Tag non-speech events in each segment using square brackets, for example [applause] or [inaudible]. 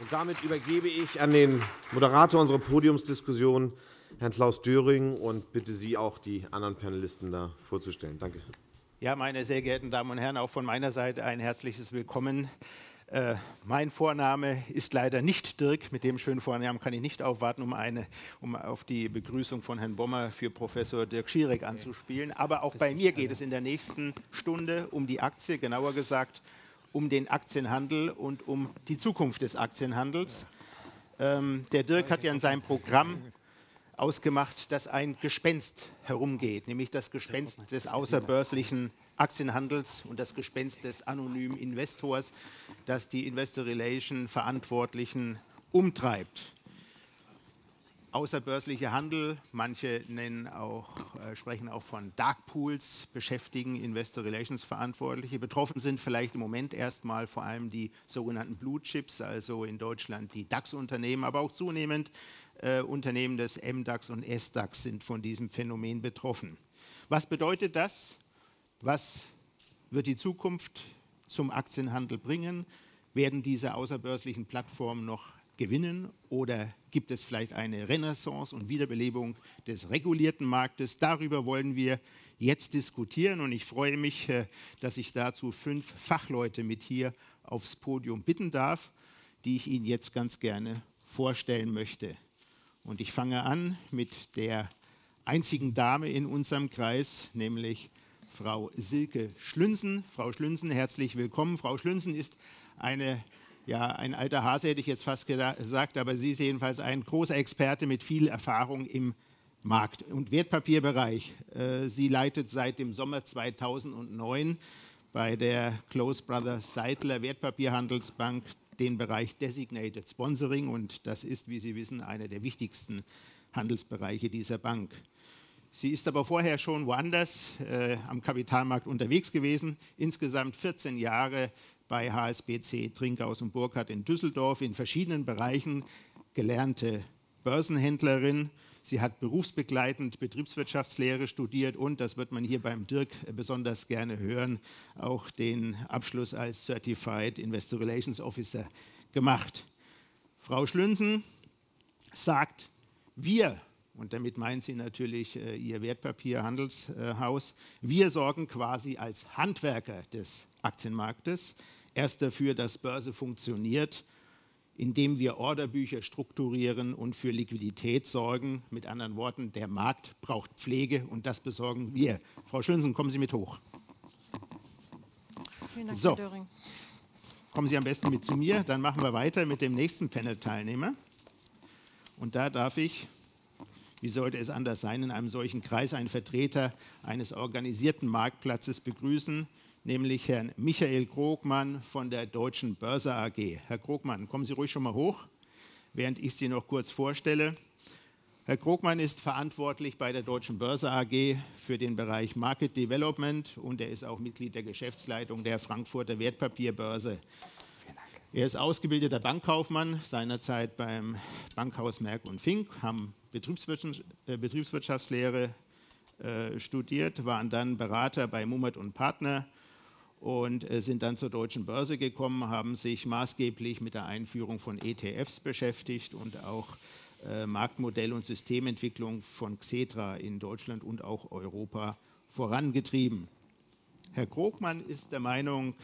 Und damit übergebe ich an den Moderator unserer Podiumsdiskussion, Herrn Klaus Döring, und bitte Sie auch, die anderen Panelisten da vorzustellen. Danke. Ja, meine sehr geehrten Damen und Herren, auch von meiner Seite ein herzliches Willkommen. Äh, mein Vorname ist leider nicht Dirk. Mit dem schönen Vornamen kann ich nicht aufwarten, um, eine, um auf die Begrüßung von Herrn Bommer für Professor Dirk Schierek anzuspielen. Aber auch bei mir geht es in der nächsten Stunde um die Aktie, genauer gesagt um den Aktienhandel und um die Zukunft des Aktienhandels. Ähm, der Dirk hat ja in seinem Programm ausgemacht, dass ein Gespenst herumgeht, nämlich das Gespenst des außerbörslichen Aktienhandels und das Gespenst des anonymen Investors, das die Investor Relation Verantwortlichen umtreibt. Außerbörslicher Handel, manche auch, äh, sprechen auch von Dark Pools, beschäftigen Investor Relations Verantwortliche. Betroffen sind vielleicht im Moment erstmal vor allem die sogenannten Blue Chips, also in Deutschland die DAX-Unternehmen, aber auch zunehmend äh, Unternehmen des MDAX und SDAX sind von diesem Phänomen betroffen. Was bedeutet das? Was wird die Zukunft zum Aktienhandel bringen? Werden diese außerbörslichen Plattformen noch gewinnen oder gibt es vielleicht eine Renaissance und Wiederbelebung des regulierten Marktes? Darüber wollen wir jetzt diskutieren und ich freue mich, äh, dass ich dazu fünf Fachleute mit hier aufs Podium bitten darf, die ich Ihnen jetzt ganz gerne vorstellen möchte. Und ich fange an mit der einzigen Dame in unserem Kreis, nämlich Frau Silke Schlünsen. Frau Schlünsen, herzlich willkommen. Frau Schlünsen ist eine, ja, ein alter Hase, hätte ich jetzt fast gesagt, aber sie ist jedenfalls ein großer Experte mit viel Erfahrung im Markt- und Wertpapierbereich. Äh, sie leitet seit dem Sommer 2009 bei der Close Brothers Seidler Wertpapierhandelsbank den Bereich Designated Sponsoring und das ist, wie Sie wissen, einer der wichtigsten Handelsbereiche dieser Bank. Sie ist aber vorher schon woanders äh, am Kapitalmarkt unterwegs gewesen, insgesamt 14 Jahre bei HSBC Trinkhaus und Burkhardt in Düsseldorf in verschiedenen Bereichen gelernte Börsenhändlerin. Sie hat berufsbegleitend Betriebswirtschaftslehre studiert und, das wird man hier beim Dirk besonders gerne hören, auch den Abschluss als Certified Investor Relations Officer gemacht. Frau Schlünsen sagt, wir und damit meint sie natürlich äh, ihr Wertpapierhandelshaus. Wir sorgen quasi als Handwerker des Aktienmarktes erst dafür, dass Börse funktioniert, indem wir Orderbücher strukturieren und für Liquidität sorgen. Mit anderen Worten, der Markt braucht Pflege und das besorgen wir. Frau Schönsen, kommen Sie mit hoch. Vielen Dank, so. Herr Döring. Kommen Sie am besten mit zu mir, dann machen wir weiter mit dem nächsten Panel-Teilnehmer. Und da darf ich wie sollte es anders sein, in einem solchen Kreis einen Vertreter eines organisierten Marktplatzes begrüßen, nämlich Herrn Michael Krogmann von der Deutschen Börse AG. Herr Krogmann, kommen Sie ruhig schon mal hoch, während ich Sie noch kurz vorstelle. Herr Krogmann ist verantwortlich bei der Deutschen Börse AG für den Bereich Market Development und er ist auch Mitglied der Geschäftsleitung der Frankfurter Wertpapierbörse. Er ist ausgebildeter Bankkaufmann, seinerzeit beim Bankhaus Merck und Fink, haben äh, Betriebswirtschaftslehre äh, studiert, waren dann Berater bei Mummert und Partner und äh, sind dann zur deutschen Börse gekommen, haben sich maßgeblich mit der Einführung von ETFs beschäftigt und auch äh, Marktmodell und Systementwicklung von Xetra in Deutschland und auch Europa vorangetrieben. Herr Krogmann ist der Meinung,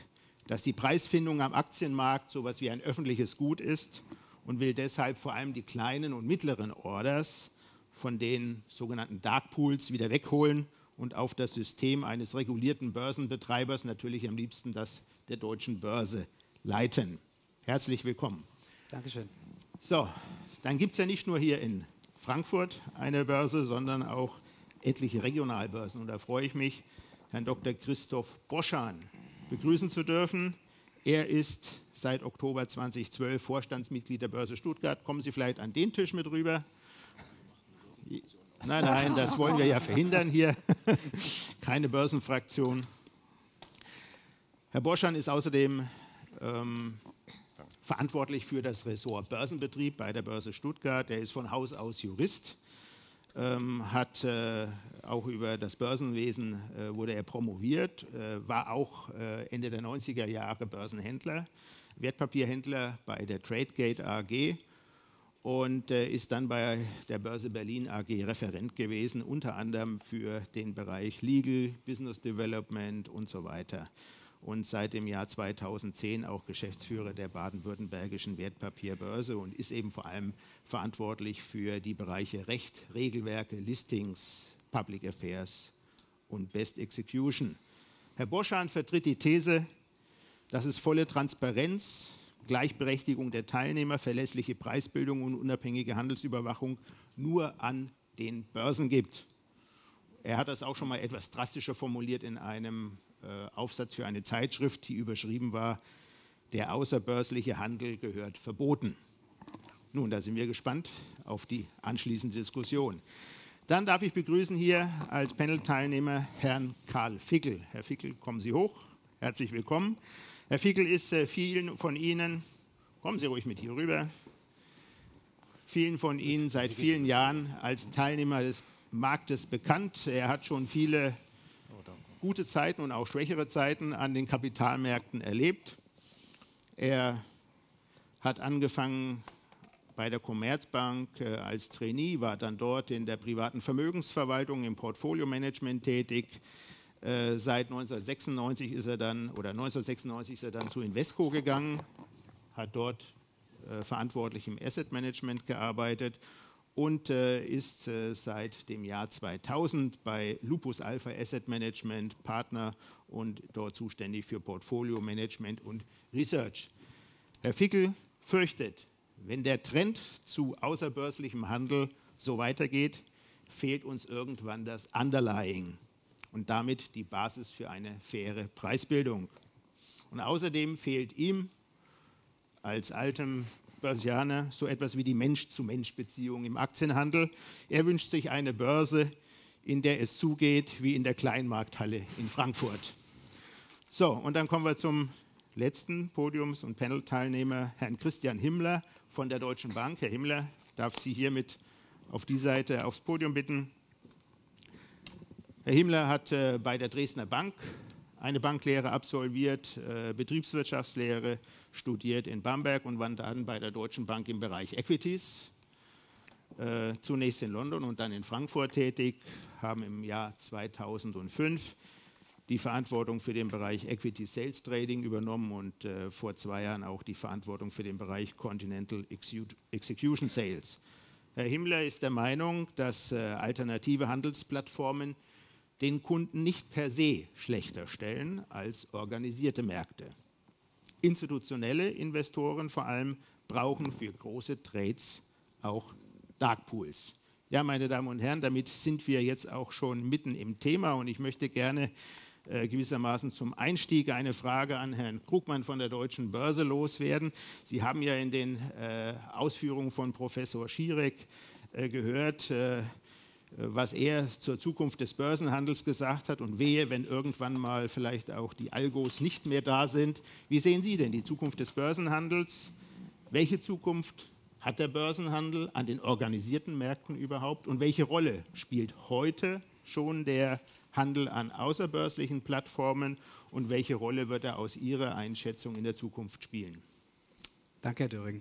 dass die Preisfindung am Aktienmarkt so etwas wie ein öffentliches Gut ist und will deshalb vor allem die kleinen und mittleren Orders von den sogenannten Dark Pools wieder wegholen und auf das System eines regulierten Börsenbetreibers, natürlich am liebsten das der deutschen Börse, leiten. Herzlich willkommen. Dankeschön. So, dann gibt es ja nicht nur hier in Frankfurt eine Börse, sondern auch etliche Regionalbörsen. Und da freue ich mich, Herrn Dr. Christoph Boschan begrüßen zu dürfen. Er ist seit Oktober 2012 Vorstandsmitglied der Börse Stuttgart. Kommen Sie vielleicht an den Tisch mit rüber? Nein, nein, das wollen wir ja verhindern hier. [laughs] Keine Börsenfraktion. Herr Boschan ist außerdem ähm, verantwortlich für das Ressort Börsenbetrieb bei der Börse Stuttgart. Er ist von Haus aus Jurist ähm, hat äh, auch über das Börsenwesen äh, wurde er promoviert, äh, war auch äh, Ende der 90er Jahre Börsenhändler, Wertpapierhändler bei der Tradegate AG und äh, ist dann bei der Börse Berlin AG Referent gewesen, unter anderem für den Bereich Legal, Business Development und so weiter. Und seit dem Jahr 2010 auch Geschäftsführer der baden-württembergischen Wertpapierbörse und ist eben vor allem verantwortlich für die Bereiche Recht, Regelwerke, Listings, Public Affairs und Best Execution. Herr Boschan vertritt die These, dass es volle Transparenz, Gleichberechtigung der Teilnehmer, verlässliche Preisbildung und unabhängige Handelsüberwachung nur an den Börsen gibt. Er hat das auch schon mal etwas drastischer formuliert in einem äh, Aufsatz für eine Zeitschrift, die überschrieben war, der außerbörsliche Handel gehört verboten. Nun, da sind wir gespannt auf die anschließende Diskussion. Dann darf ich begrüßen hier als Panel-Teilnehmer Herrn Karl Fickel. Herr Fickel, kommen Sie hoch. Herzlich willkommen. Herr Fickel ist äh, vielen von Ihnen, kommen Sie ruhig mit hier rüber, vielen von Ihnen seit vielen Jahren als Teilnehmer des Marktes bekannt. Er hat schon viele gute Zeiten und auch schwächere Zeiten an den Kapitalmärkten erlebt. Er hat angefangen bei der Commerzbank äh, als Trainee, war dann dort in der privaten Vermögensverwaltung im Portfolio-Management tätig. Äh, seit 1996 ist er dann, oder 1996 ist er dann zu Invesco gegangen, hat dort äh, verantwortlich im Asset Management gearbeitet und äh, ist äh, seit dem Jahr 2000 bei Lupus Alpha Asset Management Partner und dort zuständig für Portfolio Management und Research. Herr Fickel fürchtet, wenn der Trend zu außerbörslichem Handel so weitergeht, fehlt uns irgendwann das Underlying und damit die Basis für eine faire Preisbildung. Und außerdem fehlt ihm als altem Börsianer so etwas wie die Mensch-zu-Mensch-Beziehung im Aktienhandel. Er wünscht sich eine Börse, in der es zugeht wie in der Kleinmarkthalle in Frankfurt. So, und dann kommen wir zum letzten Podiums- und Panel-Teilnehmer, Herrn Christian Himmler von der Deutschen Bank. Herr Himmler, darf Sie hiermit auf die Seite aufs Podium bitten. Herr Himmler hat äh, bei der Dresdner Bank eine Banklehre absolviert, äh, Betriebswirtschaftslehre studiert in Bamberg und war dann bei der Deutschen Bank im Bereich Equities. Äh, zunächst in London und dann in Frankfurt tätig, haben im Jahr 2005 die Verantwortung für den Bereich Equity Sales Trading übernommen und äh, vor zwei Jahren auch die Verantwortung für den Bereich Continental Execution Sales. Herr Himmler ist der Meinung, dass äh, alternative Handelsplattformen den Kunden nicht per se schlechter stellen als organisierte Märkte. Institutionelle Investoren vor allem brauchen für große Trades auch Dark Pools. Ja, meine Damen und Herren, damit sind wir jetzt auch schon mitten im Thema und ich möchte gerne äh, gewissermaßen zum Einstieg eine Frage an Herrn Krugmann von der Deutschen Börse loswerden. Sie haben ja in den äh, Ausführungen von Professor Schierek äh, gehört, äh, was er zur Zukunft des Börsenhandels gesagt hat und wehe, wenn irgendwann mal vielleicht auch die Algos nicht mehr da sind. Wie sehen Sie denn die Zukunft des Börsenhandels? Welche Zukunft hat der Börsenhandel an den organisierten Märkten überhaupt und welche Rolle spielt heute schon der Handel an außerbörslichen Plattformen und welche Rolle wird er aus Ihrer Einschätzung in der Zukunft spielen? Danke, Herr Döring.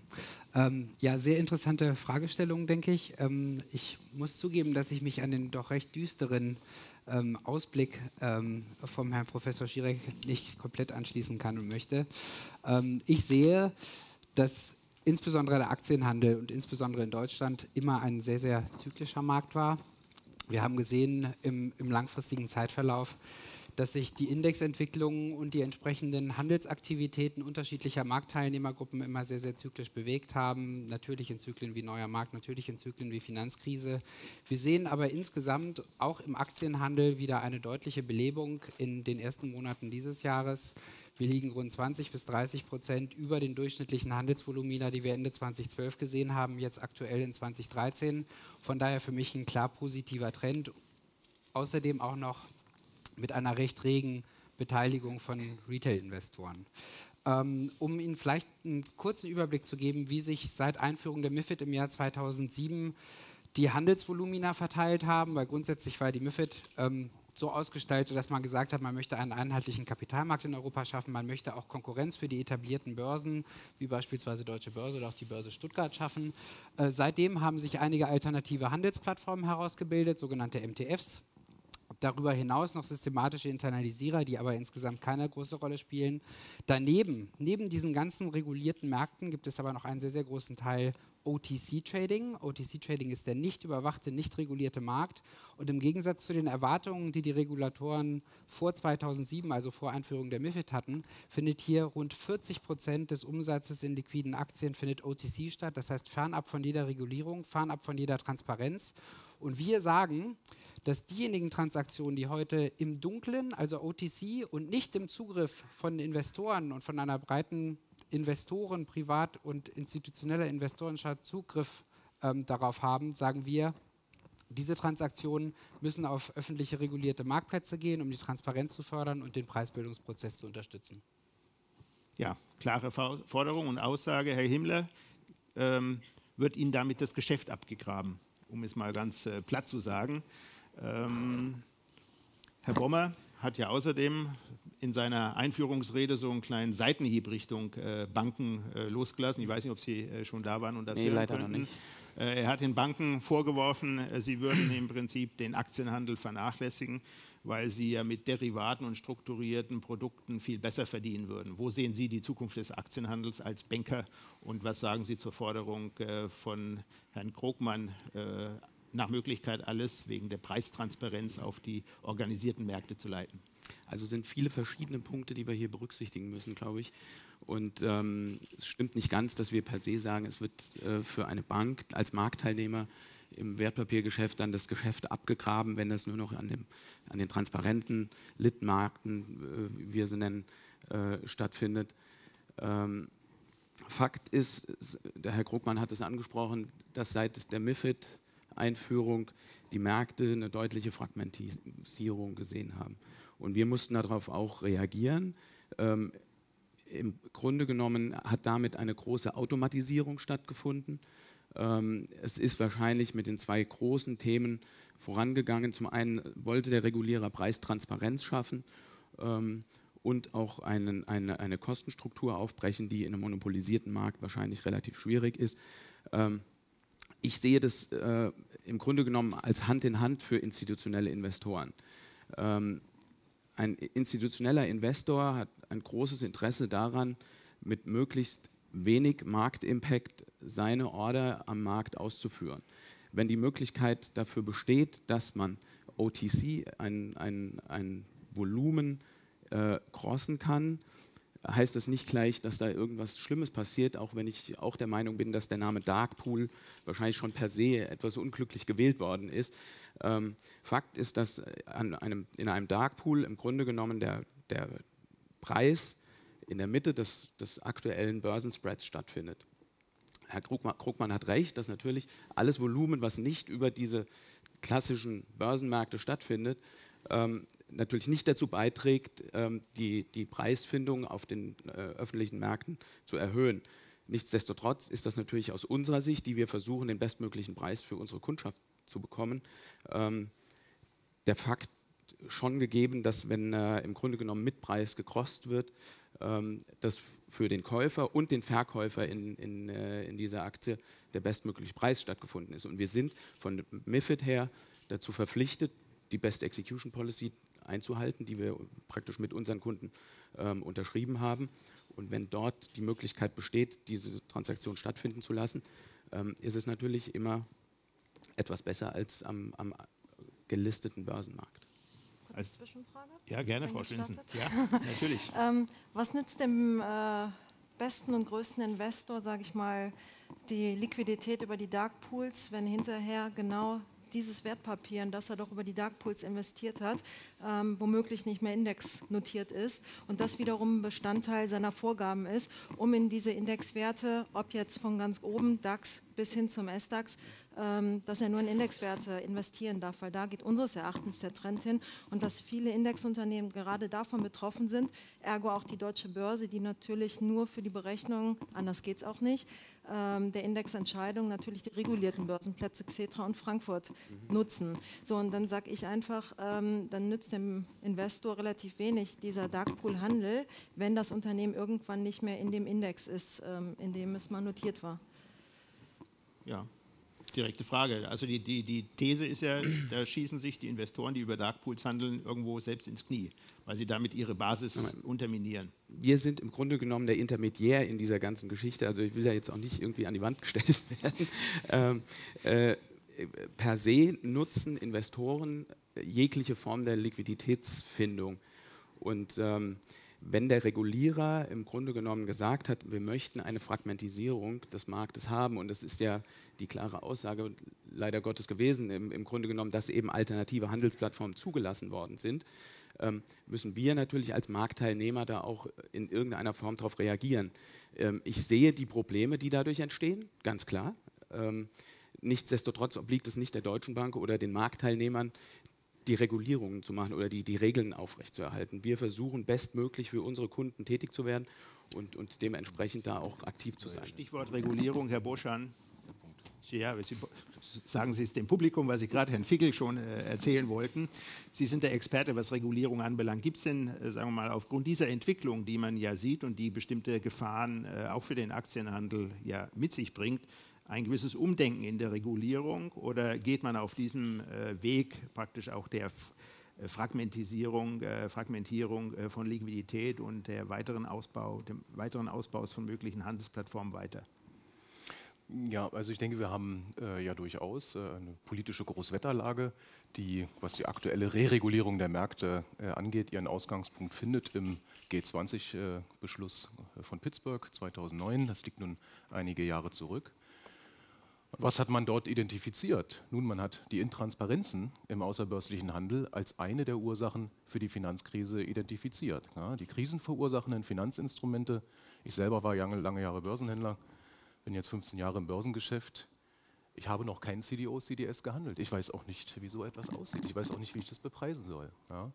Ähm, ja, sehr interessante Fragestellung, denke ich. Ähm, ich muss zugeben, dass ich mich an den doch recht düsteren ähm, Ausblick ähm, vom Herrn Professor Schirek nicht komplett anschließen kann und möchte. Ähm, ich sehe, dass insbesondere der Aktienhandel und insbesondere in Deutschland immer ein sehr, sehr zyklischer Markt war. Wir haben gesehen im, im langfristigen Zeitverlauf, dass sich die Indexentwicklungen und die entsprechenden Handelsaktivitäten unterschiedlicher Marktteilnehmergruppen immer sehr, sehr zyklisch bewegt haben. Natürlich in Zyklen wie neuer Markt, natürlich in Zyklen wie Finanzkrise. Wir sehen aber insgesamt auch im Aktienhandel wieder eine deutliche Belebung in den ersten Monaten dieses Jahres. Wir liegen rund 20 bis 30 Prozent über den durchschnittlichen Handelsvolumina, die wir Ende 2012 gesehen haben, jetzt aktuell in 2013. Von daher für mich ein klar positiver Trend. Außerdem auch noch mit einer recht regen Beteiligung von Retail-Investoren. Ähm, um Ihnen vielleicht einen kurzen Überblick zu geben, wie sich seit Einführung der MIFID im Jahr 2007 die Handelsvolumina verteilt haben, weil grundsätzlich war die MIFID ähm, so ausgestaltet, dass man gesagt hat, man möchte einen einheitlichen Kapitalmarkt in Europa schaffen, man möchte auch Konkurrenz für die etablierten Börsen, wie beispielsweise Deutsche Börse oder auch die Börse Stuttgart schaffen. Äh, seitdem haben sich einige alternative Handelsplattformen herausgebildet, sogenannte MTFs. Darüber hinaus noch systematische Internalisierer, die aber insgesamt keine große Rolle spielen. Daneben, neben diesen ganzen regulierten Märkten, gibt es aber noch einen sehr, sehr großen Teil OTC-Trading. OTC-Trading ist der nicht überwachte, nicht regulierte Markt. Und im Gegensatz zu den Erwartungen, die die Regulatoren vor 2007, also vor Einführung der MIFID hatten, findet hier rund 40 Prozent des Umsatzes in liquiden Aktien findet OTC statt. Das heißt fernab von jeder Regulierung, fernab von jeder Transparenz. Und wir sagen, dass diejenigen Transaktionen, die heute im Dunklen, also OTC und nicht im Zugriff von Investoren und von einer breiten Investoren, Privat- und institutioneller Investorenschaft Zugriff ähm, darauf haben, sagen wir, diese Transaktionen müssen auf öffentliche regulierte Marktplätze gehen, um die Transparenz zu fördern und den Preisbildungsprozess zu unterstützen. Ja, klare Forderung und Aussage, Herr Himmler, ähm, wird Ihnen damit das Geschäft abgegraben, um es mal ganz äh, platt zu sagen. Ähm, Herr Bommer hat ja außerdem in seiner Einführungsrede so einen kleinen Seitenhieb Richtung äh, Banken äh, losgelassen. Ich weiß nicht, ob Sie äh, schon da waren und das nee, hören leider könnten. Noch nicht. Äh, er hat den Banken vorgeworfen, äh, sie würden im Prinzip den Aktienhandel vernachlässigen, weil sie ja mit Derivaten und strukturierten Produkten viel besser verdienen würden. Wo sehen Sie die Zukunft des Aktienhandels als Banker und was sagen Sie zur Forderung äh, von Herrn Krogmann, nach Möglichkeit alles wegen der Preistransparenz auf die organisierten Märkte zu leiten? Also sind viele verschiedene Punkte, die wir hier berücksichtigen müssen, glaube ich. Und ähm, es stimmt nicht ganz, dass wir per se sagen, es wird äh, für eine Bank als Marktteilnehmer im Wertpapiergeschäft dann das Geschäft abgegraben, wenn das nur noch an, dem, an den transparenten Litmärkten, äh, wie wir sie nennen, äh, stattfindet. Ähm, Fakt ist, der Herr Krugmann hat es angesprochen, dass seit der MIFID-Einführung die Märkte eine deutliche Fragmentisierung gesehen haben. Und wir mussten darauf auch reagieren. Ähm, Im Grunde genommen hat damit eine große Automatisierung stattgefunden. Ähm, es ist wahrscheinlich mit den zwei großen Themen vorangegangen. Zum einen wollte der Regulierer Preistransparenz schaffen ähm, und auch einen, eine, eine, Kostenstruktur aufbrechen, die in einem monopolisierten Markt wahrscheinlich relativ schwierig ist. Ähm, ich sehe das äh, im Grunde genommen als Hand in Hand für institutionelle Investoren. Ähm, ein institutioneller Investor hat ein großes Interesse daran, mit möglichst wenig Marktimpact seine Order am Markt auszuführen. Wenn die Möglichkeit dafür besteht, dass man OTC, ein, ein, ein Volumen, äh, crossen kann, heißt das nicht gleich, dass da irgendwas Schlimmes passiert, auch wenn ich auch der Meinung bin, dass der Name Darkpool wahrscheinlich schon per se etwas unglücklich gewählt worden ist. Ähm, Fakt ist, dass einem, in einem Darkpool im Grunde genommen der, der Preis in der Mitte des, des aktuellen Börsenspreads stattfindet. Herr Krugmann hat recht, dass natürlich alles Volumen, was nicht über diese klassischen Börsenmärkte stattfindet, ähm, natürlich nicht dazu beiträgt, ähm, die, die Preisfindung auf den äh, öffentlichen Märkten zu erhöhen. Nichtsdestotrotz ist das natürlich aus unserer Sicht, die wir versuchen, den bestmöglichen Preis für unsere Kundschaft zu bekommen, ähm, der Fakt schon gegeben, dass wenn äh, im Grunde genommen mit Preis gekrost wird, ähm, dass für den Käufer und den Verkäufer in, in, äh, in dieser Aktie der bestmögliche Preis stattgefunden ist. Und wir sind von MIFID her dazu verpflichtet, die Best Execution Policy einzuhalten, die wir praktisch mit unseren Kunden ähm, unterschrieben haben. Und wenn dort die Möglichkeit besteht, diese Transaktion stattfinden zu lassen, ähm, ist es natürlich immer etwas besser als am, am gelisteten Börsenmarkt. Kurze Zwischenfrage? Ja, gerne, Frau Schlinzen. Ja, [laughs] natürlich. [laughs] ähm, was nützt dem äh, besten und größten Investor, sage ich mal, die Liquidität über die Dark Pools, wenn hinterher genau dieses Wertpapier, in das er doch über die Dark Pools investiert hat, ähm, womöglich nicht mehr indexnotiert ist und das wiederum Bestandteil seiner Vorgaben ist, um in diese Indexwerte, ob jetzt von ganz oben DAX bis hin zum SDAX, ähm, dass er nur in Indexwerte investieren darf, weil da geht unseres Erachtens der Trend hin und dass viele Indexunternehmen gerade davon betroffen sind, ergo auch die deutsche Börse, die natürlich nur für die Berechnung, anders geht es auch nicht, der Indexentscheidung natürlich die regulierten Börsenplätze Xetra und Frankfurt mhm. nutzen. So, und dann sage ich einfach, ähm, dann nützt dem Investor relativ wenig dieser Dark Pool Handel, wenn das Unternehmen irgendwann nicht mehr in dem Index ist, ähm, in dem es mal notiert war. Ja, direkte Frage. Also die, die, die These ist ja, [clears throat] da schießen sich die Investoren, die über Dark Pools handeln, irgendwo selbst ins Knie, weil sie damit ihre Basis unterminieren. Wir sind im Grunde genommen der Intermediär in dieser ganzen Geschichte. Also ich will ja jetzt auch nicht irgendwie an die Wand gestellt [laughs] werden. Ähm, äh, per se nutzen Investoren jegliche Form der Liquiditätsfindung. Und ähm, wenn der Regulierer im Grunde genommen gesagt hat, wir möchten eine Fragmentisierung des Marktes haben, und das ist ja die klare Aussage leider Gottes gewesen, im, im Grunde genommen, dass eben alternative Handelsplattformen zugelassen worden sind, ähm, müssen wir natürlich als Marktteilnehmer da auch in irgendeiner Form darauf reagieren. Ähm, ich sehe die Probleme, die dadurch entstehen, ganz klar. Ähm, nichtsdestotrotz obliegt es nicht der Deutschen Bank oder den Marktteilnehmern, die Regulierungen zu machen oder die, die Regeln aufrechtzuerhalten. Wir versuchen bestmöglich für unsere Kunden tätig zu werden und, und dementsprechend da auch aktiv zu sein. Stichwort Regulierung, Herr Boschan. Ja, sagen Sie es dem Publikum, was Sie gerade Herrn Fickel schon äh, erzählen wollten. Sie sind der Experte, was Regulierung anbelangt. Gibt es denn, äh, sagen wir mal, aufgrund dieser Entwicklung, die man ja sieht und die bestimmte Gefahren äh, auch für den Aktienhandel ja mit sich bringt, ein gewisses Umdenken in der Regulierung oder geht man auf diesem äh, Weg praktisch auch der äh, Fragmentisierung, äh, Fragmentierung von Liquidität und der weiteren Ausbau, dem weiteren Ausbaus von möglichen Handelsplattformen weiter? Ja, also ich denke, wir haben äh, ja durchaus äh, eine politische Großwetterlage, die, was die aktuelle Reregulierung der Märkte äh, angeht, ihren Ausgangspunkt findet im G20-Beschluss von Pittsburgh 2009. Das liegt nun einige Jahre zurück. Was hat man dort identifiziert? Nun, man hat die Intransparenzen im außerbörslichen Handel als eine der Ursachen für die Finanzkrise identifiziert. Ja, die krisenverursachenden Finanzinstrumente, ich selber war lange, Jahre Börsenhändler, bin jetzt 15 Jahre im Börsengeschäft. Ich habe noch kein CDO, CDS gehandelt. Ich weiß auch nicht, wie so etwas aussieht. Ich weiß auch nicht, wie ich das bepreisen soll. Ja.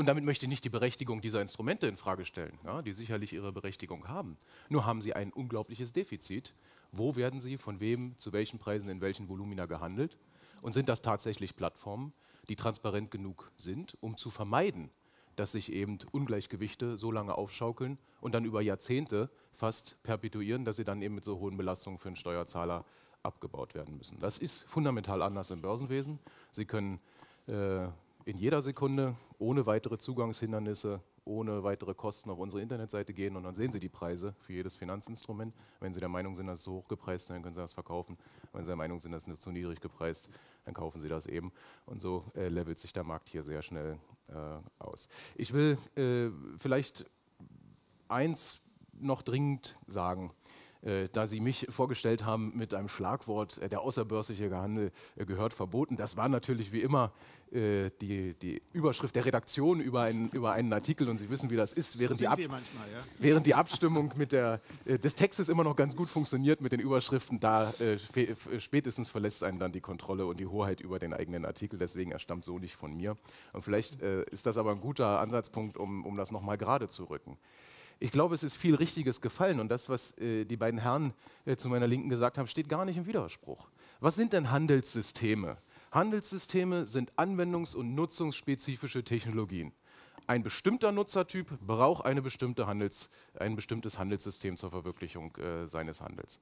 Und damit möchte ich nicht die Berechtigung dieser Instrumente in Frage stellen, ja, die sicherlich ihre Berechtigung haben. Nur haben sie ein unglaubliches Defizit wo werden sie von wem zu welchen Preisen in welchen Volumina gehandelt und sind das tatsächlich Plattformen, die transparent genug sind, um zu vermeiden, dass sich eben Ungleichgewichte so lange aufschaukeln und dann über Jahrzehnte fast perpetuieren, dass sie dann eben mit so hohen Belastungen für den Steuerzahler abgebaut werden müssen. Das ist fundamental anders im Börsenwesen. Sie können äh, in jeder Sekunde ohne weitere Zugangshindernisse ohne weitere Kosten auf unsere Internetseite gehen und dann sehen Sie die Preise für jedes Finanzinstrument. Wenn Sie der Meinung sind, das ist zu hoch gepreist, dann können Sie das verkaufen. Wenn Sie der Meinung sind, das ist zu niedrig gepreist, dann kaufen Sie das eben. Und so äh, levelt sich der Markt hier sehr schnell äh, aus. Ich will äh, vielleicht eins noch dringend sagen. Äh, da Sie mich vorgestellt haben mit einem Schlagwort, äh, der außerbörsliche Handel äh, gehört verboten. Das war natürlich wie immer die, die, Überschrift der Redaktion über einen, über einen Artikel und Sie wissen, wie das ist, während, die, Ab manchmal, ja. während die, Abstimmung mit der, des Textes immer noch ganz gut funktioniert mit den Überschriften, da spätestens verlässt einen dann die Kontrolle und die Hoheit über den eigenen Artikel. Deswegen, er stammt so nicht von mir. Und vielleicht ist das aber ein guter Ansatzpunkt, um, um das nochmal gerade zu rücken. Ich glaube, es ist viel Richtiges gefallen und das, was äh, die beiden Herren äh, zu meiner Linken gesagt haben, steht gar nicht im Widerspruch. Was sind denn Handelssysteme? Handelssysteme sind anwendungs- und nutzungsspezifische Technologien. Ein bestimmter Nutzertyp braucht eine bestimmte Handels, ein bestimmtes Handelssystem zur Verwirklichung äh, seines Handels.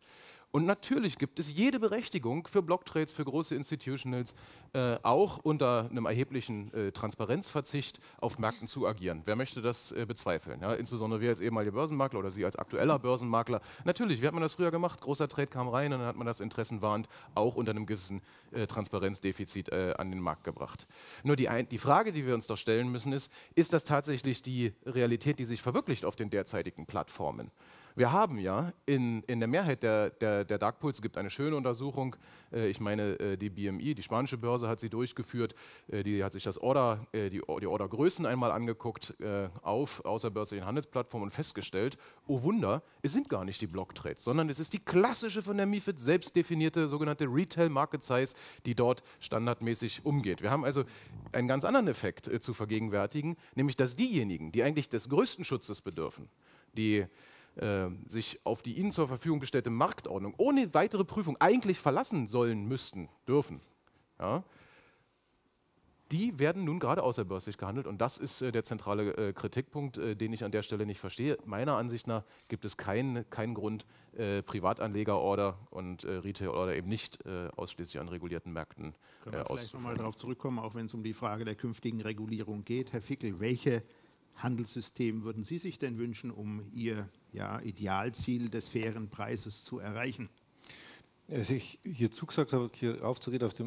Und natürlich gibt es jede Berechtigung für Blocktrades, für große Institutionals, äh, auch unter einem erheblichen äh, Transparenzverzicht auf Märkten zu agieren. Wer möchte das äh, bezweifeln? Ja, insbesondere wir als ehemaliger Börsenmakler oder Sie als aktueller Börsenmakler. Natürlich, wie hat man das früher gemacht? Großer Trade kam rein und dann hat man das Interessenwarnt auch unter einem gewissen äh, Transparenzdefizit äh, an den Markt gebracht. Nur die, die Frage, die wir uns doch stellen müssen, ist, ist das tatsächlich die Realität, die sich verwirklicht auf den derzeitigen Plattformen? Wir haben ja in, in der Mehrheit der, der, der Dark Pools, es gibt eine schöne Untersuchung, äh, ich meine äh, die BMI, die spanische Börse hat sie durchgeführt, äh, die hat sich das Order, äh, die, die Ordergrößen einmal angeguckt äh, auf außerbörslichen Handelsplattformen und festgestellt, oh Wunder, es sind gar nicht die Blocktrades, sondern es ist die klassische von der MIFID selbst definierte sogenannte Retail Market Size, die dort standardmäßig umgeht. Wir haben also einen ganz anderen Effekt äh, zu vergegenwärtigen, nämlich dass diejenigen, die eigentlich des größten Schutzes bedürfen, die äh, sich auf die ihnen zur Verfügung gestellte Marktordnung ohne weitere Prüfung eigentlich verlassen sollen, müssten, dürfen, ja, die werden nun gerade außerbörslich gehandelt und das ist äh, der zentrale äh, Kritikpunkt, äh, den ich an der Stelle nicht verstehe. Meiner Ansicht nach gibt es keinen kein Grund, äh, Privatanlegerorder und äh, Retailorder eben nicht äh, ausschließlich an regulierten Märkten Können wir vielleicht nochmal darauf zurückkommen, auch wenn es um die Frage der künftigen Regulierung geht. Herr Fickel, welche Handelssystem würden Sie sich denn wünschen, um Ihr ja, Idealziel des fairen Preises zu erreichen? Als ich hier zugesagt habe, hier aufzureden auf der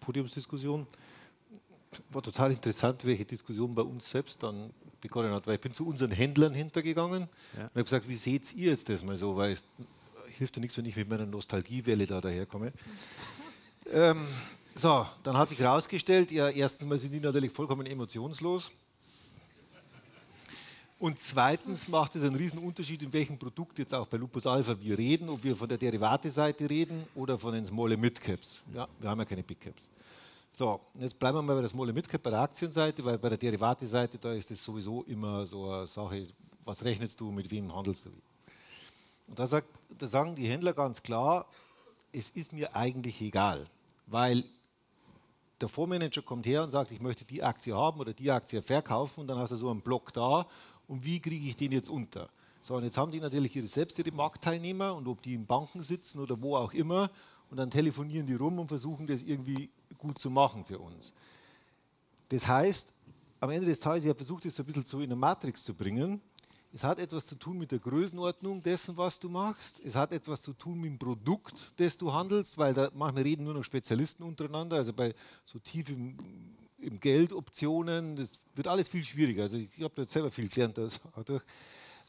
Podiumsdiskussion, war total interessant, welche Diskussion bei uns selbst dann begonnen hat, weil ich bin zu unseren Händlern hintergegangen ja. und habe gesagt, wie seht ihr jetzt das mal so, weil es hilft ja nichts, wenn ich mit meiner Nostalgiewelle da daherkomme. [laughs] ähm, so, dann hat sich herausgestellt, ja, erstens mal sind die natürlich vollkommen emotionslos. Und zweitens macht es einen riesen Unterschied, in welchem Produkt jetzt auch bei Lupus Alpha wir reden, ob wir von der Derivate-Seite reden oder von den Small Mid Caps. Ja, wir haben ja keine Big Caps. So, jetzt bleiben wir mal bei der Small Mid Cap, bei der Aktienseite, weil bei der Derivate-Seite, da ist es sowieso immer so eine Sache, was rechnest du, mit wem handelst du. Und da, sagt, da sagen die Händler ganz klar, es ist mir eigentlich egal, weil der Fondsmanager kommt her und sagt, ich möchte die Aktie haben oder die Aktie verkaufen und dann hast du so einen Block da und wie kriege ich den jetzt unter? So, und jetzt haben die natürlich ihre, selbst ihre Marktteilnehmer und ob die in Banken sitzen oder wo auch immer und dann telefonieren die rum und versuchen das irgendwie gut zu machen für uns. Das heißt, am Ende des Tages, ich habe versucht, das so ein bisschen so in eine Matrix zu bringen. Es hat etwas zu tun mit der Größenordnung dessen, was du machst. Es hat etwas zu tun mit dem Produkt, das du handelst, weil da manchmal reden nur noch Spezialisten untereinander. Also bei so tief im, Geld Optionen, das wird alles viel schwieriger. Also ich habe da selber viel gelernt dadurch. [laughs]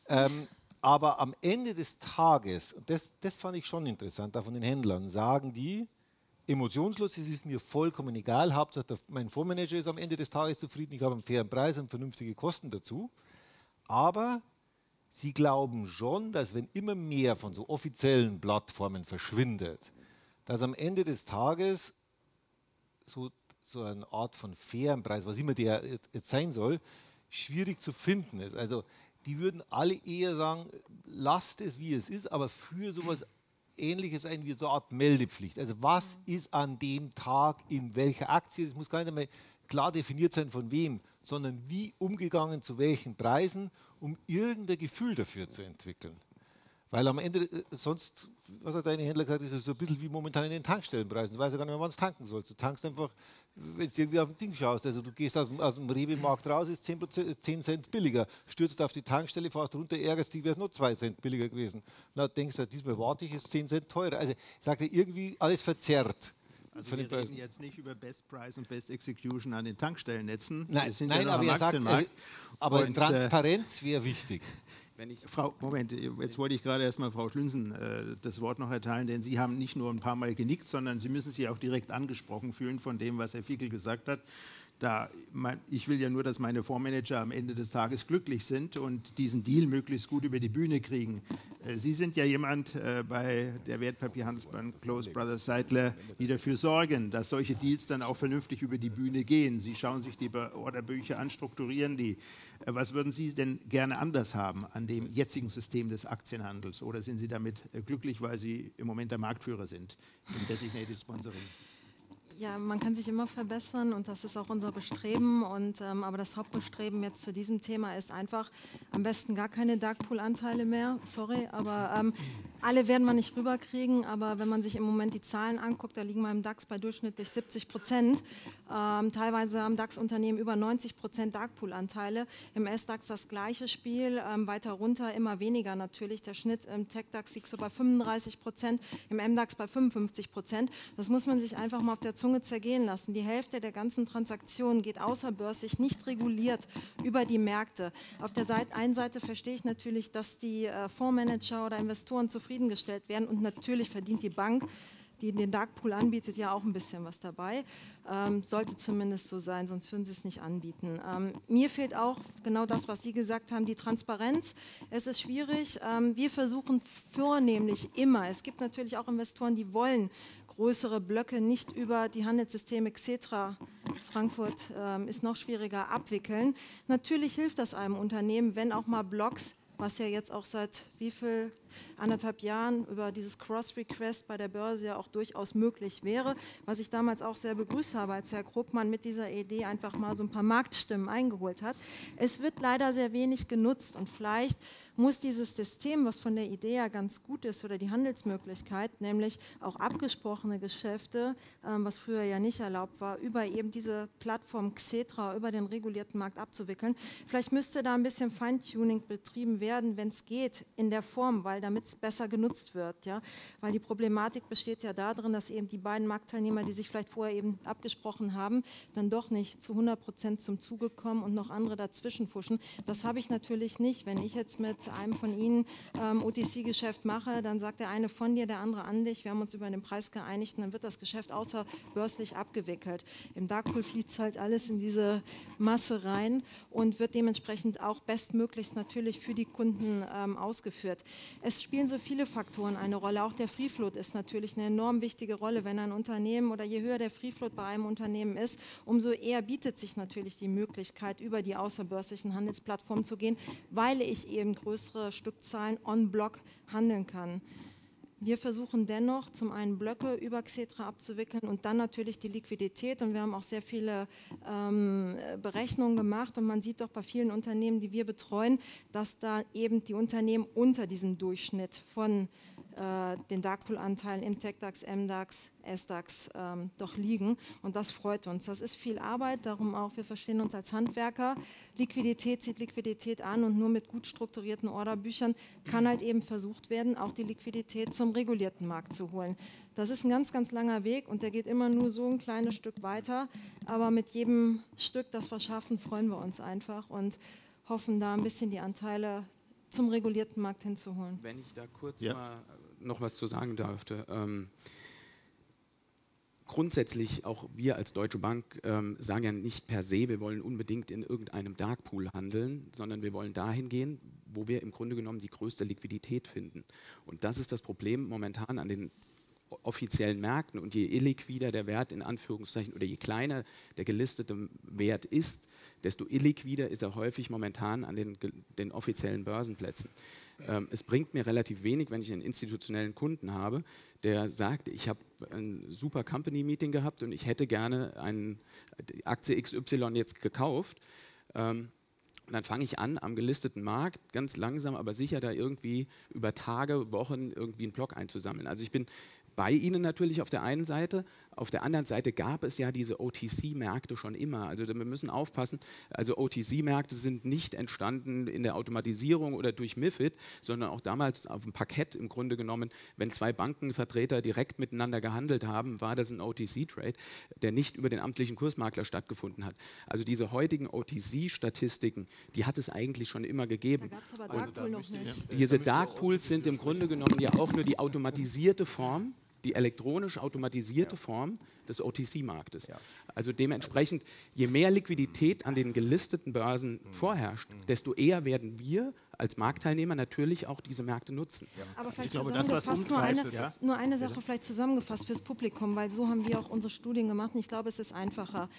Ähm, aber am Ende des Tages, das, das fand ich schon interessant, da von den Händlern, sagen die, emotionslos, es ist mir vollkommen egal, Hauptsache mein Fondsmanager ist am Ende des Tages zufrieden, ich habe einen fairen Preis und vernünftige Kosten dazu. Aber sie glauben schon, dass wenn immer mehr von so offiziellen Plattformen verschwindet, dass am Ende des Tages so, so eine Art von fairen Preis, was immer der jetzt sein soll, schwierig zu finden ist. Also die würden alle eher sagen, lasst es wie es ist, aber für sowas Ähnliches ein wie so eine Art Meldepflicht. Also was ist an dem Tag in welcher Aktie? Das muss gar nicht einmal klar definiert sein von wem, sondern wie umgegangen zu welchen Preisen, um irgendein Gefühl dafür zu entwickeln. Weil am Ende, äh, sonst, was hat deine Händler gesagt, ist es so ein bisschen wie momentan in den Tankstellenpreisen. Du weißt ja gar nicht mehr, wann es tanken sollst. Du tankst einfach, wenn du irgendwie auf ein Ding schaust. Also du gehst aus dem, aus dem Rewe-Markt raus, ist 10, 10 Cent billiger. Stürzt auf die Tankstelle, fährst runter, ärgerst dich, wäre es nur 2 Cent billiger gewesen. Na, denkst du, diesmal warte ich, ist 10 Cent teurer. Also ich sagte, irgendwie alles verzerrt. Also wir reden jetzt nicht über Best Price und Best Execution an den Tankstellennetzen. Nein, nein ja aber, er sagt, äh, aber und, äh, Transparenz wäre wichtig. Frau, Moment, jetzt wollte ich gerade erstmal Frau Schlünsen äh, das Wort noch erteilen, denn Sie haben nicht nur ein paar Mal genickt, sondern Sie müssen sich auch direkt angesprochen fühlen von dem, was Herr Fickel gesagt hat da, ich will ja nur, dass meine Fondsmanager am Ende des Tages glücklich sind und diesen Deal möglichst gut über die Bühne kriegen. Äh, Sie sind ja jemand äh, bei der Wertpapierhandelsbank Close Brothers Seidler, die dafür sorgen, dass solche Deals dann auch vernünftig über die Bühne gehen. Sie schauen sich die Orderbücher an, strukturieren die. Äh, was würden Sie denn gerne anders haben an dem jetzigen System des Aktienhandels? Oder sind Sie damit äh, glücklich, weil Sie im Moment der Marktführer sind im Designated Sponsoring? Ja, man kann sich immer verbessern und das ist auch unser Bestreben. Und, ähm, aber das Hauptbestreben jetzt zu diesem Thema ist einfach am besten gar keine Darkpool-Anteile mehr. Sorry, aber ähm, alle werden wir nicht rüberkriegen. Aber wenn man sich im Moment die Zahlen anguckt, da liegen wir im DAX bei durchschnittlich 70 Prozent. Ähm, teilweise haben DAX-Unternehmen über 90 Prozent Darkpool-Anteile. Im S-DAX das gleiche Spiel, ähm, weiter runter immer weniger natürlich. Der Schnitt im Tech-DAX liegt so bei 35 Prozent, im M-DAX bei 55 Prozent. Das muss man sich einfach mal auf der Zunge zergehen lassen. Die Hälfte der ganzen Transaktionen geht außerbörslich, nicht reguliert über die Märkte. Auf der Seite, einen Seite verstehe ich natürlich, dass die äh, Fondsmanager oder Investoren zufriedengestellt werden und natürlich verdient die Bank die den Dark Pool anbietet, ja auch ein bisschen was dabei. Ähm, sollte zumindest so sein, sonst würden sie es nicht anbieten. Ähm, mir fehlt auch genau das, was Sie gesagt haben, die Transparenz. Es ist schwierig. Ähm, wir versuchen vornehmlich immer, es gibt natürlich auch Investoren, die wollen größere Blöcke nicht über die Handelssysteme Xetra, Frankfurt ähm, ist noch schwieriger, abwickeln. Natürlich hilft das einem Unternehmen, wenn auch mal Blocks was ja jetzt auch seit wie viel anderthalb Jahren über dieses Cross-Request bei der Börse ja auch durchaus möglich wäre, was ich damals auch sehr begrüßt habe, als Herr Krugmann mit dieser Idee einfach mal so ein paar Marktstimmen eingeholt hat. Es wird leider sehr wenig genutzt und vielleicht muss dieses System, was von der Idee ja ganz gut ist, oder die Handelsmöglichkeit, nämlich auch abgesprochene Geschäfte, ähm, was früher ja nicht erlaubt war, über eben diese Plattform Xetra, über den regulierten Markt abzuwickeln. Vielleicht müsste da ein bisschen Feintuning betrieben werden, wenn es geht, in der Form, weil damit es besser genutzt wird. Ja? Weil die Problematik besteht ja darin, dass eben die beiden Marktteilnehmer, die sich vielleicht vorher eben abgesprochen haben, dann doch nicht zu 100 Prozent zum Zuge kommen und noch andere dazwischen fuschen. Das habe ich natürlich nicht. Wenn ich jetzt mit einem von Ihnen ähm, OTC-Geschäft mache, dann sagt der eine von dir, der andere an dich. Wir haben uns über den Preis geeinigt und dann wird das Geschäft außerbörslich abgewickelt. Im Darkpool fließt halt alles in diese Masse rein und wird dementsprechend auch bestmöglichst natürlich für die Kunden ähm, ausgeführt. Es spielen so viele Faktoren eine Rolle. Auch der Free Float ist natürlich eine enorm wichtige Rolle. Wenn ein Unternehmen oder je höher der Free Float bei einem Unternehmen ist, umso eher bietet sich natürlich die Möglichkeit, über die außerbörslichen Handelsplattformen zu gehen, weil ich eben größere größere Stückzahlen on Block handeln kann. Wir versuchen dennoch zum einen Blöcke über Xetra abzuwickeln und dann natürlich die Liquidität. Und wir haben auch sehr viele ähm, Berechnungen gemacht. Und man sieht doch bei vielen Unternehmen, die wir betreuen, dass da eben die Unternehmen unter diesem Durchschnitt von äh, den Darkpool-Anteilen im TechDAX, MDAX, SDAX ähm, doch liegen. Und das freut uns. Das ist viel Arbeit, darum auch, wir verstehen uns als Handwerker. Liquidität zieht Liquidität an und nur mit gut strukturierten Orderbüchern kann halt eben versucht werden, auch die Liquidität zum regulierten Markt zu holen. Das ist ein ganz, ganz langer Weg und der geht immer nur so ein kleines Stück weiter. Aber mit jedem Stück, das wir schaffen, freuen wir uns einfach und hoffen da ein bisschen die Anteile zum regulierten Markt hinzuholen. Wenn ich da kurz ja. mal noch was zu sagen dürfte. Ähm, grundsätzlich auch wir als Deutsche Bank ähm, sagen ja nicht per se, wir wollen unbedingt in irgendeinem Darkpool handeln, sondern wir wollen dahin gehen, wo wir im Grunde genommen die größte Liquidität finden. Und das ist das Problem momentan an den offiziellen Märkten. Und je illiquider der Wert in Anführungszeichen oder je kleiner der gelistete Wert ist, desto illiquider ist er häufig momentan an den, den offiziellen Börsenplätzen. Ähm, es bringt mir relativ wenig, wenn ich einen institutionellen Kunden habe, der sagt, ich habe ein super Company-Meeting gehabt und ich hätte gerne eine Aktie XY jetzt gekauft. Ähm, und dann fange ich an, am gelisteten Markt ganz langsam, aber sicher da irgendwie über Tage, Wochen irgendwie einen Block einzusammeln. Also ich bin bei ihnen natürlich auf der einen Seite. Auf der anderen Seite gab es ja diese OTC-Märkte schon immer. Also wir müssen aufpassen. Also OTC-Märkte sind nicht entstanden in der Automatisierung oder durch MIFID, sondern auch damals auf dem Parkett im Grunde genommen. Wenn zwei Bankenvertreter direkt miteinander gehandelt haben, war das ein OTC-Trade, der nicht über den amtlichen Kursmakler stattgefunden hat. Also diese heutigen OTC-Statistiken, die hat es eigentlich schon immer gegeben. Da gab es aber Darkpool also, noch nicht. Diese Darkpools sind im Grunde genommen ja auch nur die automatisierte Form die elektronisch automatisierte ja. Form des OTC-Marktes. Ja. Also dementsprechend, je mehr Liquidität an den gelisteten Börsen mhm. vorherrscht, mhm. desto eher werden wir als Marktteilnehmer natürlich auch diese Märkte nutzen. Ja. Aber vielleicht glaube, zusammengefasst nur, eine, nur eine Sache vielleicht zusammengefasst fürs Publikum, weil so haben wir auch unsere Studien gemacht und ich glaube, es ist einfacher.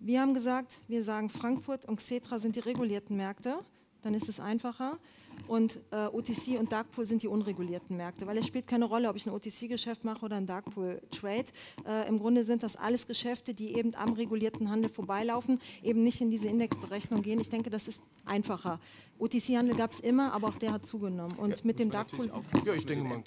Wir haben gesagt, wir sagen, Frankfurt und Xetra sind die regulierten Märkte, dann ist es einfacher und äh, OTC und Darkpool sind die unregulierten Märkte, weil es spielt keine Rolle, ob ich ein OTC-Geschäft mache oder ein Darkpool-Trade. Äh, Im Grunde sind das alles Geschäfte, die eben am regulierten Handel vorbeilaufen, eben nicht in diese Indexberechnung gehen. Ich denke, das ist einfacher. OTC-Handel gab es immer, aber auch der hat zugenommen. Und ja, mit dem Darkpool. Ja, ich denke, man,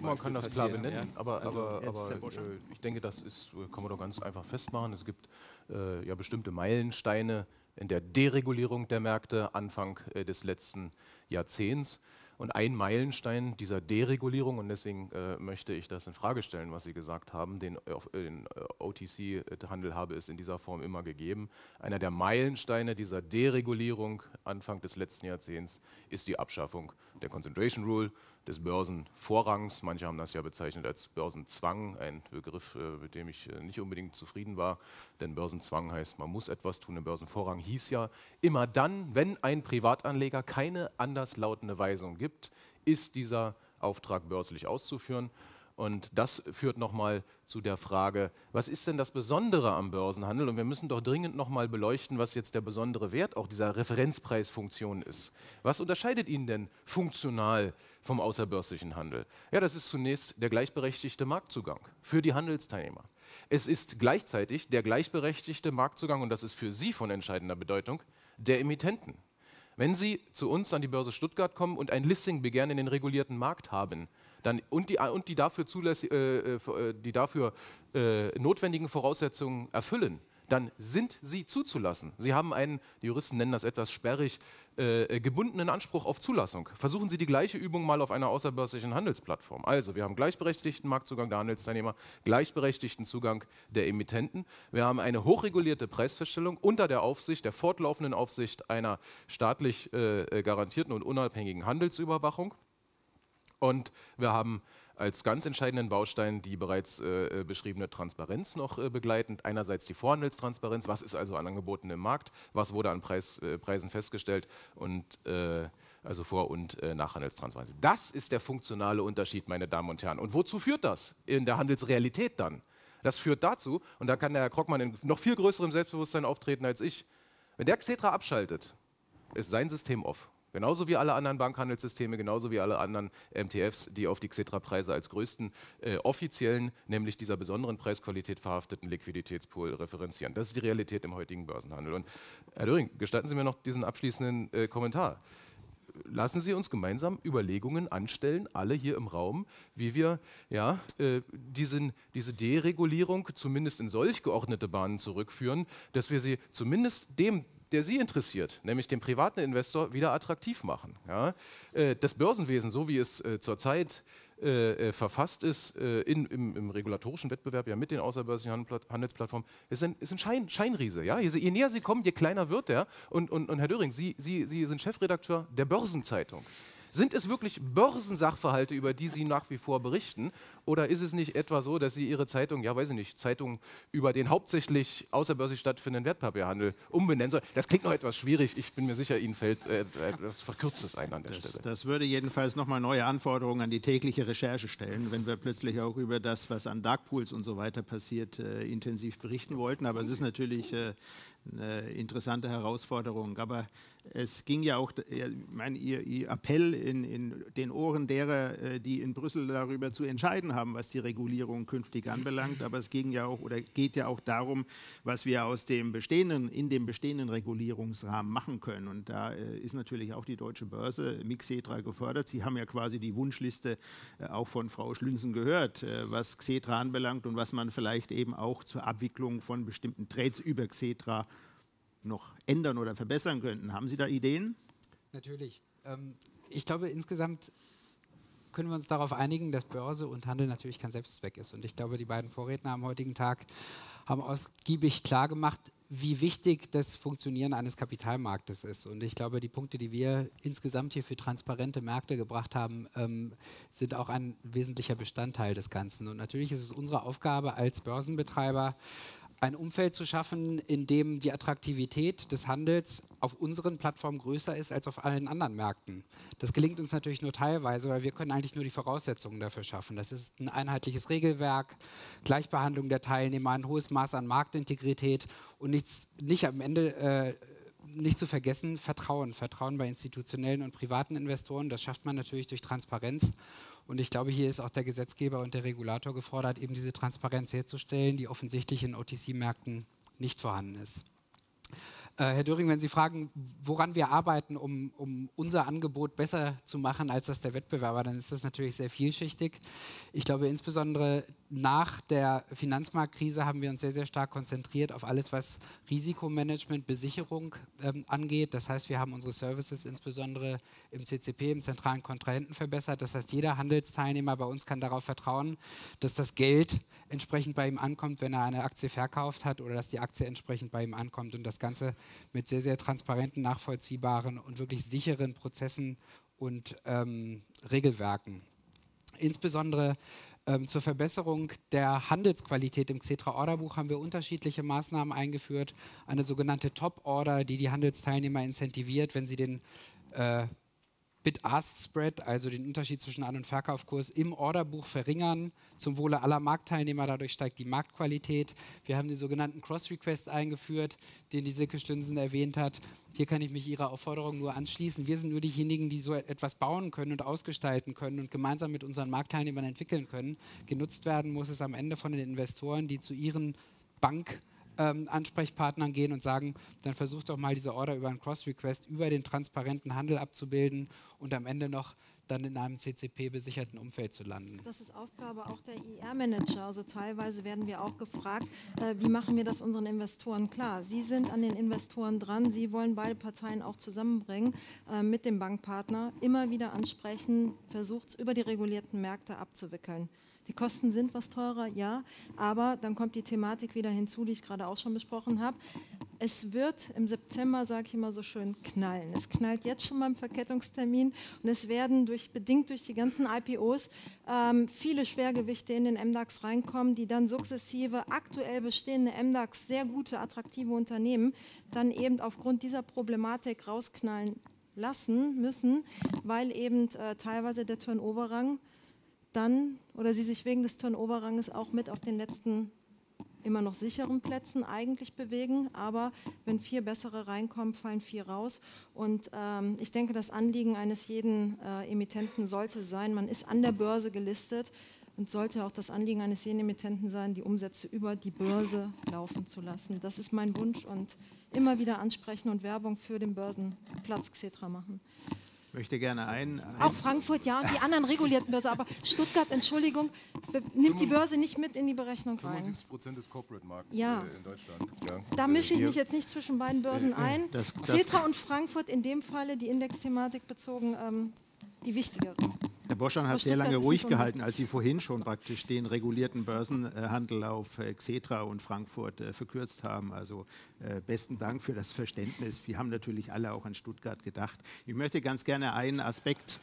man kann das klar benennen, ja. aber, also aber, aber äh, ich denke, das ist, kann man doch ganz einfach festmachen. Es gibt äh, ja bestimmte Meilensteine in der Deregulierung der Märkte Anfang äh, des letzten Jahrzehnts. Und ein Meilenstein dieser Deregulierung, und deswegen äh, möchte ich das in Frage stellen, was Sie gesagt haben, den, äh, den äh, OTC-Handel habe es in dieser Form immer gegeben. Einer der Meilensteine dieser Deregulierung Anfang des letzten Jahrzehnts ist die Abschaffung der Concentration Rule, des Börsenvorrangs. Manche haben das ja bezeichnet als Börsenzwang, ein Begriff, äh, mit dem ich äh, nicht unbedingt zufrieden war. Denn Börsenzwang heißt, man muss etwas tun. Der Börsenvorrang hieß ja, immer dann, wenn ein Privatanleger keine anderslautende Weisung gibt, ist dieser Auftrag börslich auszuführen. Und das führt nochmal zu der Frage, was ist denn das Besondere am Börsenhandel? Und wir müssen doch dringend nochmal beleuchten, was jetzt der besondere Wert auch dieser Referenzpreisfunktion ist. Was unterscheidet ihn denn funktional vom außerbörslichen Handel? Ja, das ist zunächst der gleichberechtigte Marktzugang für die Handelsteilnehmer. Es ist gleichzeitig der gleichberechtigte Marktzugang, und das ist für Sie von entscheidender Bedeutung, der Emittenten. Wenn Sie zu uns an die Börse Stuttgart kommen und ein Listing begehren in den regulierten Markt haben, dann, und, die, und die dafür, äh, äh, äh, die dafür äh, notwendigen Voraussetzungen erfüllen, dann sind sie zuzulassen. Sie haben einen, die Juristen nennen das etwas sperrig, äh, gebundenen Anspruch auf Zulassung. Versuchen Sie die gleiche Übung mal auf einer außerbörslichen Handelsplattform. Also, wir haben gleichberechtigten Marktzugang der Handelsteilnehmer, gleichberechtigten Zugang der Emittenten. Wir haben eine hochregulierte Preisfeststellung unter der Aufsicht, der fortlaufenden Aufsicht einer staatlich äh, garantierten und unabhängigen Handelsüberwachung. Und wir haben als ganz entscheidenden Baustein die bereits äh, äh, beschriebene Transparenz noch äh, begleitend. Einerseits die Vorhandelstransparenz, was ist also an Angeboten im Markt, was wurde an Preis, äh, Preisen festgestellt und äh, also Vor- und äh, Nachhandelstransparenz. Das ist der funktionale Unterschied, meine Damen und Herren. Und wozu führt das in der Handelsrealität dann? Das führt dazu, und da kann der Herr Krockmann in noch viel größerem Selbstbewusstsein auftreten als ich, wenn der Xetra abschaltet, ist sein System off. Genauso wie alle anderen Bankhandelssysteme, genauso wie alle anderen MTFs, die auf die Xetra-Preise als größten äh, offiziellen, nämlich dieser besonderen Preisqualität verhafteten Liquiditätspool referenzieren. Das ist die Realität im heutigen Börsenhandel. Und Herr Döring, gestatten Sie mir noch diesen abschließenden äh, Kommentar lassen Sie uns gemeinsam Überlegungen anstellen, alle hier im Raum, wie wir ja, äh, diesen, diese Deregulierung zumindest in solch geordnete Bahnen zurückführen, dass wir sie zumindest dem der Sie interessiert, nämlich den privaten Investor, wieder attraktiv machen. Ja? Äh, das Börsenwesen, so wie es äh, zurzeit äh, verfasst ist, in, im, im, regulatorischen Wettbewerb ja mit den außerbörslichen Handelsplattformen, ist ein, ist ein Schein, Scheinriese. Ja? Je, je, näher Sie kommen, je kleiner wird er. Und, und, und Herr Döring, Sie, Sie, Sie sind Chefredakteur der Börsenzeitung. Sind es wirklich Börsensachverhalte, über die Sie nach wie vor berichten? Oder ist es nicht etwa so, dass Sie Ihre Zeitung, ja weiß ich nicht, Zeitung über den hauptsächlich außerbörslich stattfindenden Wertpapierhandel umbenennen sollen? Das klingt noch etwas schwierig. Ich bin mir sicher, Ihnen fällt, äh, das verkürzt es ein an der das, Stelle. Das würde jedenfalls nochmal neue Anforderungen an die tägliche Recherche stellen, wenn wir plötzlich auch über das, was an Darkpools und so weiter passiert, äh, intensiv berichten wollten. Aber es ist natürlich äh, eine interessante Herausforderung. Aber es ging ja auch, ich meine, ihr, Appell in, in, den Ohren derer, äh, die in Brüssel darüber zu entscheiden haben, was die Regulierung künftig anbelangt. Aber es ging ja auch oder geht ja auch darum, was wir aus dem bestehenden, in dem bestehenden Regulierungsrahmen machen können. Und da äh, ist natürlich auch die deutsche Börse Mixetra gefördert. Sie haben ja quasi die Wunschliste äh, auch von Frau Schlünzen gehört, was Xetra anbelangt und was man vielleicht eben auch zur Abwicklung von bestimmten Trades über Xetra noch ändern oder verbessern könnten. Haben Sie da Ideen? Natürlich. Ähm, ich glaube, insgesamt können wir uns darauf einigen, dass Börse und Handel natürlich kein Selbstzweck ist. Und ich glaube, die beiden Vorredner am heutigen Tag haben ausgiebig klargemacht, wie wichtig das Funktionieren eines Kapitalmarktes ist. Und ich glaube, die Punkte, die wir insgesamt hier für transparente Märkte gebracht haben, ähm, sind auch ein wesentlicher Bestandteil des Ganzen. Und natürlich ist es unsere Aufgabe als Börsenbetreiber, ein Umfeld zu schaffen, in dem die Attraktivität des Handels auf unseren Plattformen größer ist als auf allen anderen Märkten. Das gelingt uns natürlich nur teilweise, weil wir können eigentlich nur die Voraussetzungen dafür schaffen. Das ist ein einheitliches Regelwerk, Gleichbehandlung der Teilnehmer, ein hohes Maß an Marktintegrität und nichts, nicht am Ende äh, nicht zu vergessen, Vertrauen. Vertrauen bei institutionellen und privaten Investoren. Das schafft man natürlich durch Transparenz. Und ich glaube, hier ist auch der Gesetzgeber und der Regulator gefordert, eben diese Transparenz herzustellen, die offensichtlich in OTC-Märkten nicht vorhanden ist. Äh, Herr Döring, wenn Sie fragen, woran wir arbeiten, um, um, unser Angebot besser zu machen als das der Wettbewerber, dann ist das natürlich sehr vielschichtig. Ich glaube, insbesondere nach der Finanzmarktkrise haben wir uns sehr, sehr stark konzentriert auf alles, was Risikomanagement, Besicherung ähm, angeht. Das heißt, wir haben unsere Services insbesondere im CCP, im zentralen Kontrahenten verbessert. Das heißt, jeder Handelsteilnehmer bei uns kann darauf vertrauen, dass das Geld entsprechend bei ihm ankommt, wenn er eine Aktie verkauft hat oder dass die Aktie entsprechend bei ihm ankommt und das Ganze mit sehr, sehr transparenten, nachvollziehbaren und wirklich sicheren Prozessen und ähm, Regelwerken. Insbesondere ähm, zur Verbesserung der Handelsqualität im Xetra-Orderbuch haben wir unterschiedliche Maßnahmen eingeführt. Eine sogenannte Top-Order, die die Handelsteilnehmer incentiviert, wenn sie den äh, Bid-Ask-Spread, also den Unterschied zwischen An- und Verkaufskurs im Orderbuch verringern, zum Wohle aller Marktteilnehmer. Dadurch steigt die Marktqualität. Wir haben den sogenannten Cross-Request eingeführt, den die Silke Stünsen erwähnt hat. Hier kann ich mich Ihrer Aufforderung nur anschließen. Wir sind nur diejenigen, die so etwas bauen können und ausgestalten können und gemeinsam mit unseren Marktteilnehmern entwickeln können. Genutzt werden muss es am Ende von den Investoren, die zu ihren Bank ähm, Ansprechpartnern gehen und sagen, dann versucht doch mal diese Order über einen Cross-Request, über den transparenten Handel abzubilden und am Ende noch dann in einem CCP-besicherten Umfeld zu landen. Das ist Aufgabe auch der IR-Manager. Also teilweise werden wir auch gefragt, äh, wie machen wir das unseren Investoren klar? Sie sind an den Investoren dran, Sie wollen beide Parteien auch zusammenbringen äh, mit dem Bankpartner, immer wieder ansprechen, versucht es über die regulierten Märkte abzuwickeln. Die Kosten sind was teurer, ja, aber dann kommt die Thematik wieder hinzu, die ich gerade auch schon besprochen habe. Es wird im September, sage ich immer so schön, knallen. Es knallt jetzt schon beim Verkettungstermin und es werden durch, bedingt durch die ganzen IPOs ähm, viele Schwergewichte in den MDAX reinkommen, die dann sukzessive aktuell bestehende MDAX, sehr gute, attraktive Unternehmen, dann eben aufgrund dieser Problematik rausknallen lassen müssen, weil eben äh, teilweise der Turnover-Rang dann oder sie sich wegen des Turnover-Ranges auch mit auf den letzten immer noch sicheren Plätzen eigentlich bewegen, aber wenn vier bessere reinkommen, fallen vier raus. Und ähm, ich denke, das Anliegen eines jeden äh, Emittenten sollte sein, man ist an der Börse gelistet und sollte auch das Anliegen eines jeden Emittenten sein, die Umsätze über die Börse laufen zu lassen. Das ist mein Wunsch und immer wieder ansprechen und Werbung für den Börsenplatz Xetra machen möchte gerne ein, ein Auch Frankfurt, ja, und die anderen regulierten Börsen. Aber Stuttgart, Entschuldigung, nimmt die Börse nicht mit in die Berechnung rein. 75 Prozent des Corporate-Markts ja. äh, in Deutschland. Ja. Da mische ich mich jetzt nicht zwischen beiden Börsen ein. Das, das Cetra und Frankfurt in dem Falle die Indexthematik bezogen ähm, die wichtigere. Herr Boschan hat sehr lange ruhig gehalten, als Sie vorhin schon praktisch den regulierten Börsenhandel auf äh, Xetra und Frankfurt äh, verkürzt haben. Also äh, besten Dank für das Verständnis. Wir haben natürlich alle auch an Stuttgart gedacht. Ich möchte ganz gerne einen Aspekt,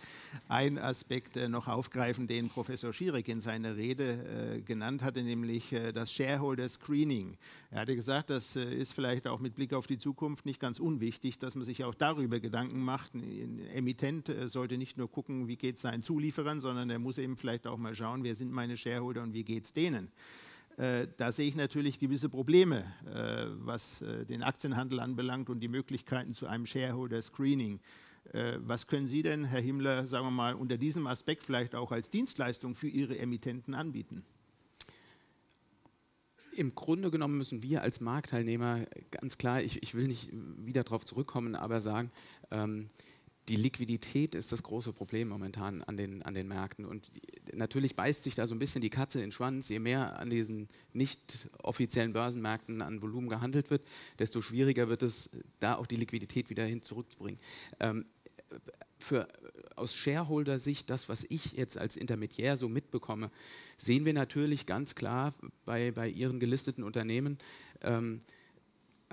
einen Aspekt noch aufgreifen, den Professor Schierig in seiner Rede genannt hatte, nämlich das Shareholder Screening. Er hatte gesagt, das ist vielleicht auch mit Blick auf die Zukunft nicht ganz unwichtig, dass man sich auch darüber Gedanken macht. Ein Emittent sollte nicht nur gucken, wie geht es seinen Zulieferern, sondern er muss eben vielleicht auch mal schauen, wer sind meine Shareholder und wie geht es denen. Äh, da sehe ich natürlich gewisse Probleme, äh, was äh, den Aktienhandel anbelangt und die Möglichkeiten zu einem Shareholder-Screening. Was können Sie denn, Herr Himmler, sagen wir mal, unter diesem Aspekt vielleicht auch als Dienstleistung für Ihre Emittenten anbieten? Im Grunde genommen müssen wir als Marktteilnehmer ganz klar, ich, ich will nicht wieder darauf zurückkommen, aber sagen, ähm, die Liquidität ist das große Problem momentan an den, an den Märkten. Und natürlich beißt sich da so ein bisschen die Katze in den Schwanz. Je mehr an diesen nicht offiziellen Börsenmärkten an Volumen gehandelt wird, desto schwieriger wird es, da auch die Liquidität wieder hin zurückzubringen. Ähm, für, aus Shareholder-Sicht, das, was ich jetzt als Intermediär so mitbekomme, sehen wir natürlich ganz klar bei, bei Ihren gelisteten Unternehmen, ähm,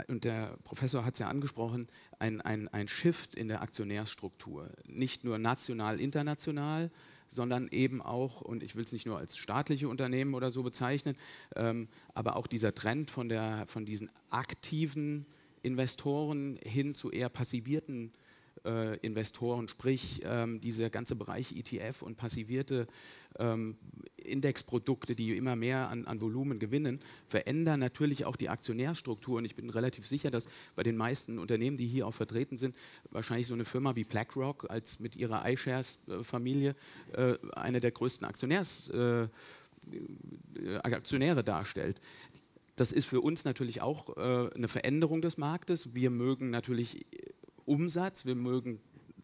und der Professor hat es ja angesprochen, ein, ein, ein Shift in der Aktionärsstruktur. Nicht nur national, international, sondern eben auch, und ich will es nicht nur als staatliche Unternehmen oder so bezeichnen, ähm, aber auch dieser Trend von, der, von diesen aktiven Investoren hin zu eher passivierten äh, Investoren, sprich ähm, dieser ganze Bereich ETF und passivierte ähm, Indexprodukte, die immer mehr an, an, Volumen gewinnen, verändern natürlich auch die Aktionärstruktur. Und ich bin relativ sicher, dass bei den meisten Unternehmen, die hier auch vertreten sind, wahrscheinlich so eine Firma wie BlackRock als mit ihrer iShares-Familie äh, eine der größten Aktionärs, äh, Aktionäre darstellt. Das ist für uns natürlich auch äh, eine Veränderung des Marktes. Wir mögen natürlich Umsatz, wir mögen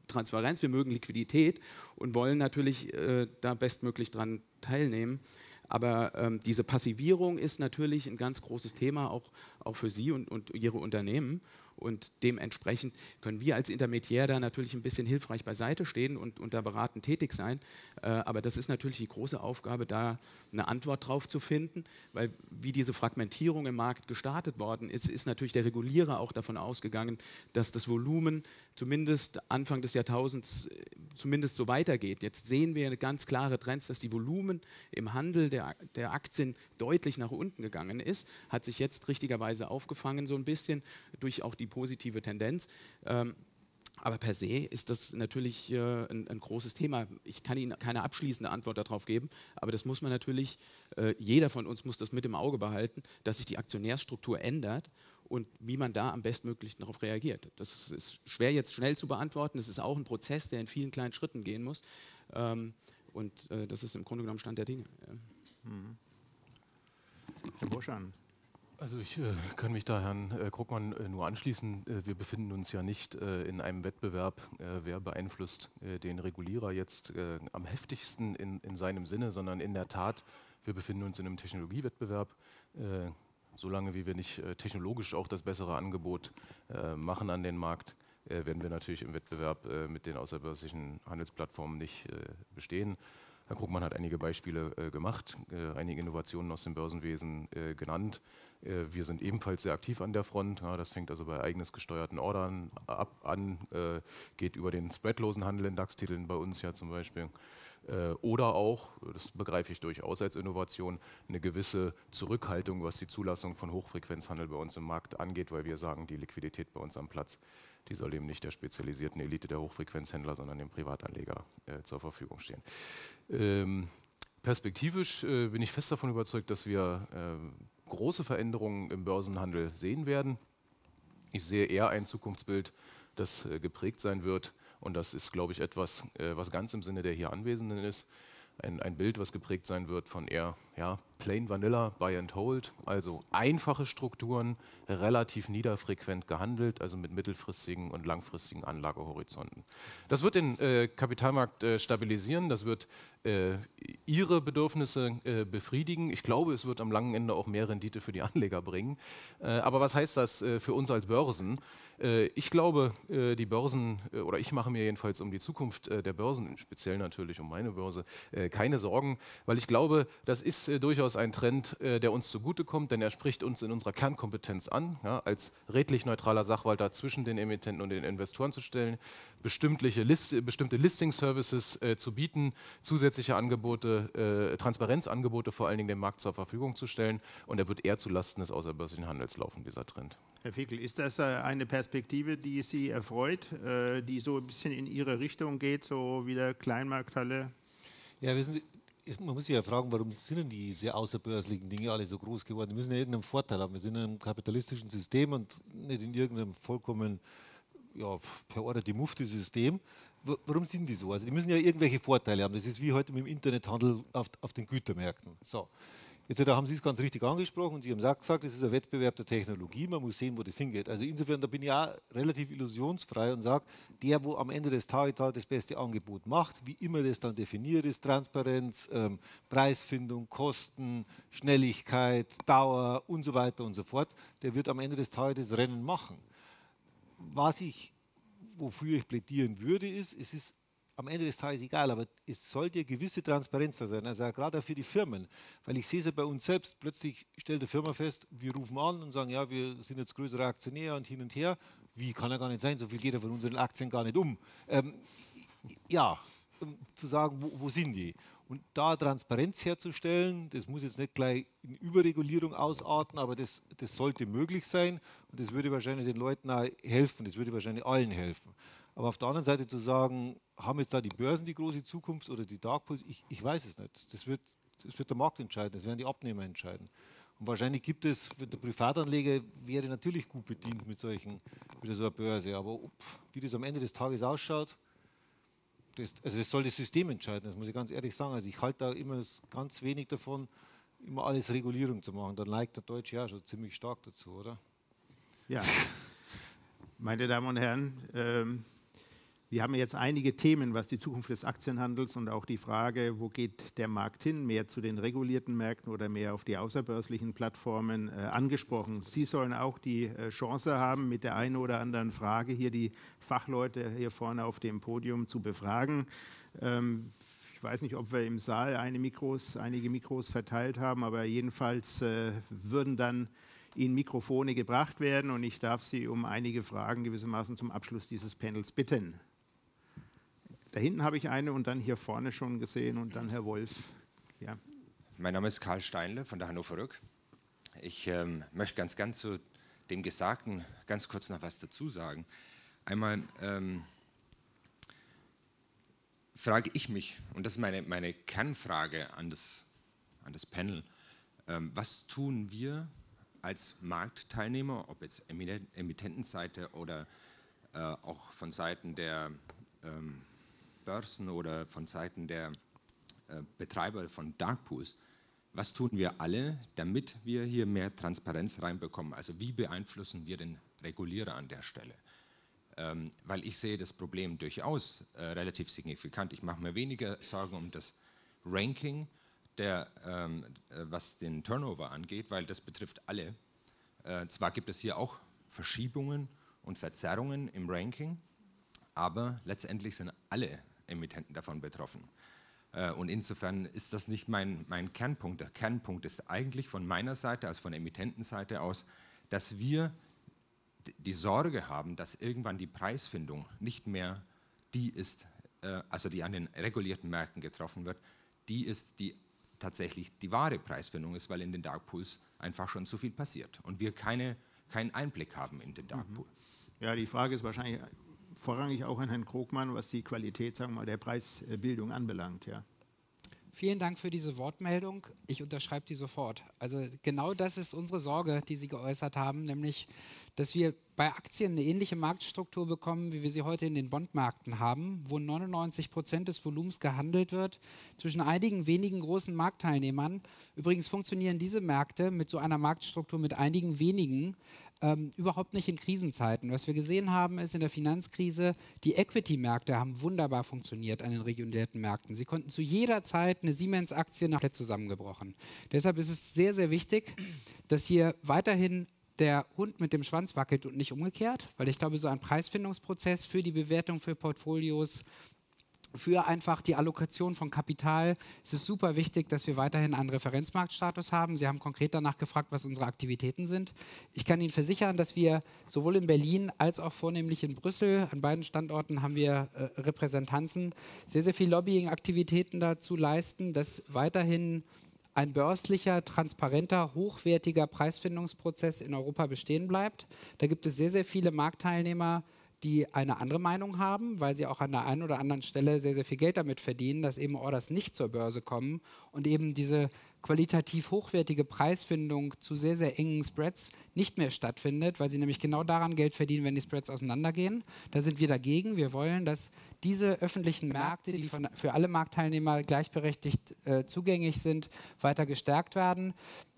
Transparenz, wir mögen Liquidität und wollen natürlich äh, da bestmöglich dran teilnehmen. Aber ähm, diese Passivierung ist natürlich ein ganz großes Thema auch, auch für Sie und, und Ihre Unternehmen. Und dementsprechend können wir als Intermediär da natürlich ein bisschen hilfreich beiseite stehen und, und da beratend tätig sein. Äh, aber das ist natürlich die große Aufgabe, da eine Antwort drauf zu finden, weil wie diese Fragmentierung im Markt gestartet worden ist, ist natürlich der Regulierer auch davon ausgegangen, dass das Volumen zumindest Anfang des Jahrtausends äh, zumindest so weitergeht. Jetzt sehen wir ganz klare Trends, dass die Volumen im Handel der, der Aktien deutlich nach unten gegangen ist, hat sich jetzt richtigerweise aufgefangen so ein bisschen durch auch die positive Tendenz. Ähm, Aber per se ist das natürlich äh, ein, ein, großes Thema. Ich kann Ihnen keine abschließende Antwort darauf geben, aber das muss man natürlich, äh, jeder von uns muss das mit im Auge behalten, dass sich die Aktionärsstruktur ändert und wie man da am bestmöglich darauf reagiert. Das ist schwer jetzt schnell zu beantworten. Es ist auch ein Prozess, der in vielen kleinen Schritten gehen muss. Ähm, und äh, das ist im Grunde genommen Stand der Dinge. Mhm. Herr Boschan. Also ich äh, kann mich da Herrn äh, Krugmann äh, nur anschließen. Äh, wir befinden uns ja nicht äh, in einem Wettbewerb, äh, wer beeinflusst den Regulierer jetzt am heftigsten in, in, seinem Sinne, sondern in der Tat, wir befinden uns in einem Technologiewettbewerb. Solange wie wir nicht technologisch auch das bessere Angebot machen an den Markt, werden wir natürlich im Wettbewerb mit den außerbörslichen Handelsplattformen nicht bestehen. Herr Krugmann hat einige Beispiele äh, gemacht, äh, einige Innovationen aus dem Börsenwesen äh, genannt. Äh, wir sind ebenfalls sehr aktiv an der Front. Ja, das fängt also bei eigenes gesteuerten Ordern ab an, äh, geht über den spreadlosen Handel in DAX-Titeln bei uns ja zum Beispiel. Äh, oder auch, das begreife ich durchaus als Innovation, eine gewisse Zurückhaltung, was die Zulassung von Hochfrequenzhandel bei uns im Markt angeht, weil wir sagen, die Liquidität bei uns am Platz die soll eben nicht der spezialisierten Elite der Hochfrequenzhändler, sondern dem Privatanleger äh, zur Verfügung stehen. Ähm, perspektivisch äh, bin ich fest davon überzeugt, dass wir äh, große Veränderungen im Börsenhandel sehen werden. Ich sehe eher ein Zukunftsbild, das äh, geprägt sein wird. Und das ist, glaube ich, etwas, äh, was ganz im Sinne der hier Anwesenden ist. Ein, ein Bild, was geprägt sein wird von eher ja, Plain Vanilla Buy and Hold, also einfache Strukturen, relativ niederfrequent gehandelt, also mit mittelfristigen und langfristigen Anlagehorizonten. Das wird den äh, Kapitalmarkt äh, stabilisieren, das wird äh, ihre Bedürfnisse äh, befriedigen. Ich glaube, es wird am langen Ende auch mehr Rendite für die Anleger bringen. Äh, aber was heißt das äh, für uns als Börsen? ich glaube, die Börsen, oder ich mache mir jedenfalls um die Zukunft der Börsen, speziell natürlich um meine Börse, keine Sorgen, weil ich glaube, das ist durchaus durchaus ein Trend, äh, der uns zugutekommt, denn er spricht uns in unserer Kernkompetenz an, ja, als redlich neutraler Sachwalter zwischen den Emittenten und den Investoren zu stellen, List, bestimmte Listing-Services äh, zu bieten, zusätzliche Angebote, äh, Transparenzangebote vor allen Dingen dem Markt zur Verfügung zu stellen und er wird eher zulasten des außerbörslichen Handels laufen, dieser Trend. Herr Fickel, ist das äh, eine Perspektive, die Sie erfreut, äh, die so ein bisschen in Ihre Richtung geht, so wie der Kleinmarkthalle? Ja, wissen Sie, man muss sich ja fragen, warum sind denn diese außerbörslichen Dinge alle so groß geworden? Die müssen ja irgendeinen Vorteil haben. Wir sind in einem kapitalistischen System und nicht in irgendeinem vollkommen ja, verordnete Mufti-System. Warum sind die so? Also die müssen ja irgendwelche Vorteile haben. Das ist wie heute mit dem Internethandel auf, auf den Gütermärkten. So. Jetzt da haben Sie es ganz richtig angesprochen und Sie haben gesagt, es ist ein Wettbewerb der Technologie, man muss sehen, wo das hingeht. Also insofern, da bin ich auch relativ illusionsfrei und sage, der, wo am Ende des Tages das beste Angebot macht, wie immer das dann definiert ist, Transparenz, ähm, Preisfindung, Kosten, Schnelligkeit, Dauer und so weiter und so fort, der wird am Ende des Tages das Rennen machen. Was ich, wofür ich plädieren würde, ist, es ist am Ende des Tages egal, aber es sollte gewisse Transparenz da sein, also gerade auch für die Firmen, weil ich sehe es ja bei uns selbst, plötzlich stellt die Firma fest, wir rufen an und sagen, ja, wir sind jetzt größere Aktionär und hin und her, wie kann er gar nicht sein, so viel geht er von unseren Aktien gar nicht um. Ähm, ja, um zu sagen, wo, wo sind die? Und da Transparenz herzustellen, das muss jetzt nicht gleich in Überregulierung ausarten, aber das, das sollte möglich sein und das würde wahrscheinlich den Leuten auch helfen, das würde wahrscheinlich allen helfen. Aber auf der anderen Seite zu sagen, haben jetzt da die Börsen die große Zukunft oder die Dark Pools? Ich, ich weiß es nicht. Das wird, das wird der Markt entscheiden, das werden die Abnehmer entscheiden. Und wahrscheinlich gibt es, der Privatanleger wäre natürlich gut bedient mit solchen, mit so einer Börse. Aber ob, wie das am Ende des Tages ausschaut, das, also das soll das System entscheiden, das muss ich ganz ehrlich sagen. Also ich halte da immer ganz wenig davon, immer alles Regulierung zu machen. Da neigt der Deutsche ja schon ziemlich stark dazu, oder? Ja. [laughs] Meine Damen und Herren, ähm, wir haben jetzt einige Themen, was die Zukunft des Aktienhandels und auch die Frage, wo geht der Markt hin, mehr zu den regulierten Märkten oder mehr auf die außerbörslichen Plattformen äh, angesprochen. Sie sollen auch die äh, Chance haben, mit der einen oder anderen Frage hier die Fachleute hier vorne auf dem Podium zu befragen. Ähm, ich weiß nicht, ob wir im Saal Mikros, einige Mikros verteilt haben, aber jedenfalls äh, würden dann Ihnen Mikrofone gebracht werden und ich darf Sie um einige Fragen gewissermaßen zum Abschluss dieses Panels bitten. Da hinten habe ich eine und dann hier vorne schon gesehen und dann Herr Wolf. Ja. Mein Name ist Karl Steinle von der Hannover Rück. Ich ähm, möchte ganz, ganz zu dem Gesagten ganz kurz noch was dazu sagen. Einmal, ähm, frage ich mich, und das ist meine, meine Kernfrage an das, an das Panel, ähm, was tun wir als Marktteilnehmer, ob jetzt Emittentenseite oder äh, auch von Seiten der ähm, Börsen oder von Seiten der äh, Betreiber von Dark Pools, was tun wir alle, damit wir hier mehr Transparenz reinbekommen? Also wie beeinflussen wir den Regulierer an der Stelle? Ähm, weil ich sehe das Problem durchaus äh, relativ signifikant. Ich mache mir weniger Sorgen um das Ranking, der, ähm, äh, was den Turnover angeht, weil das betrifft alle. Äh, zwar gibt es hier auch Verschiebungen und Verzerrungen im Ranking, aber letztendlich sind alle Emittenten davon betroffen. Äh, und insofern ist das nicht mein, mein Kernpunkt. Der Kernpunkt ist eigentlich von meiner Seite, also von Emittentenseite aus, dass wir die Sorge haben, dass irgendwann die Preisfindung nicht mehr die ist, äh, also die an den regulierten Märkten getroffen wird, die ist, die tatsächlich die wahre Preisfindung ist, weil in den Dark Pools einfach schon zu viel passiert und wir keine, keinen Einblick haben in den Dark mhm. Pool. Ja, die Frage ist wahrscheinlich vorrangig auch an Herrn Krogmann, was die Qualität sagen wir mal, der Preisbildung anbelangt. Ja. Vielen Dank für diese Wortmeldung. Ich unterschreibe die sofort. Also genau das ist unsere Sorge, die Sie geäußert haben, nämlich, dass wir bei Aktien eine ähnliche Marktstruktur bekommen, wie wir sie heute in den Bondmärkten haben, wo 99 Prozent des Volumens gehandelt wird zwischen einigen wenigen großen Marktteilnehmern. Übrigens funktionieren diese Märkte mit so einer Marktstruktur mit einigen wenigen ähm, überhaupt nicht in Krisenzeiten. Was wir gesehen haben, ist in der Finanzkrise, die Equity-Märkte haben wunderbar funktioniert an den regulierten Märkten. Sie konnten zu jeder Zeit eine Siemens-Aktie nach zusammengebrochen. Deshalb ist es sehr, sehr wichtig, dass hier weiterhin der Hund mit dem Schwanz wackelt und nicht umgekehrt, weil ich glaube, so ein Preisfindungsprozess für die Bewertung für Portfolios für einfach die Allokation von Kapital ist es super wichtig, dass wir weiterhin einen Referenzmarktstatus haben. Sie haben konkret danach gefragt, was unsere Aktivitäten sind. Ich kann Ihnen versichern, dass wir sowohl in Berlin als auch vornehmlich in Brüssel, an beiden Standorten haben wir äh, Repräsentanzen, sehr, sehr viel Lobbying-Aktivitäten dazu leisten, dass weiterhin ein börslicher, transparenter, hochwertiger Preisfindungsprozess in Europa bestehen bleibt. Da gibt es sehr, sehr viele Marktteilnehmer, die eine andere Meinung haben, weil sie auch an der einen oder anderen Stelle sehr, sehr viel Geld damit verdienen, dass eben Orders nicht zur Börse kommen und eben diese qualitativ hochwertige Preisfindung zu sehr, sehr engen Spreads nicht mehr stattfindet, weil sie nämlich genau daran Geld verdienen, wenn die Spreads auseinandergehen. Da sind wir dagegen. Wir wollen, dass diese öffentlichen Märkte, die von, für alle Marktteilnehmer gleichberechtigt äh, zugänglich sind, weiter gestärkt werden.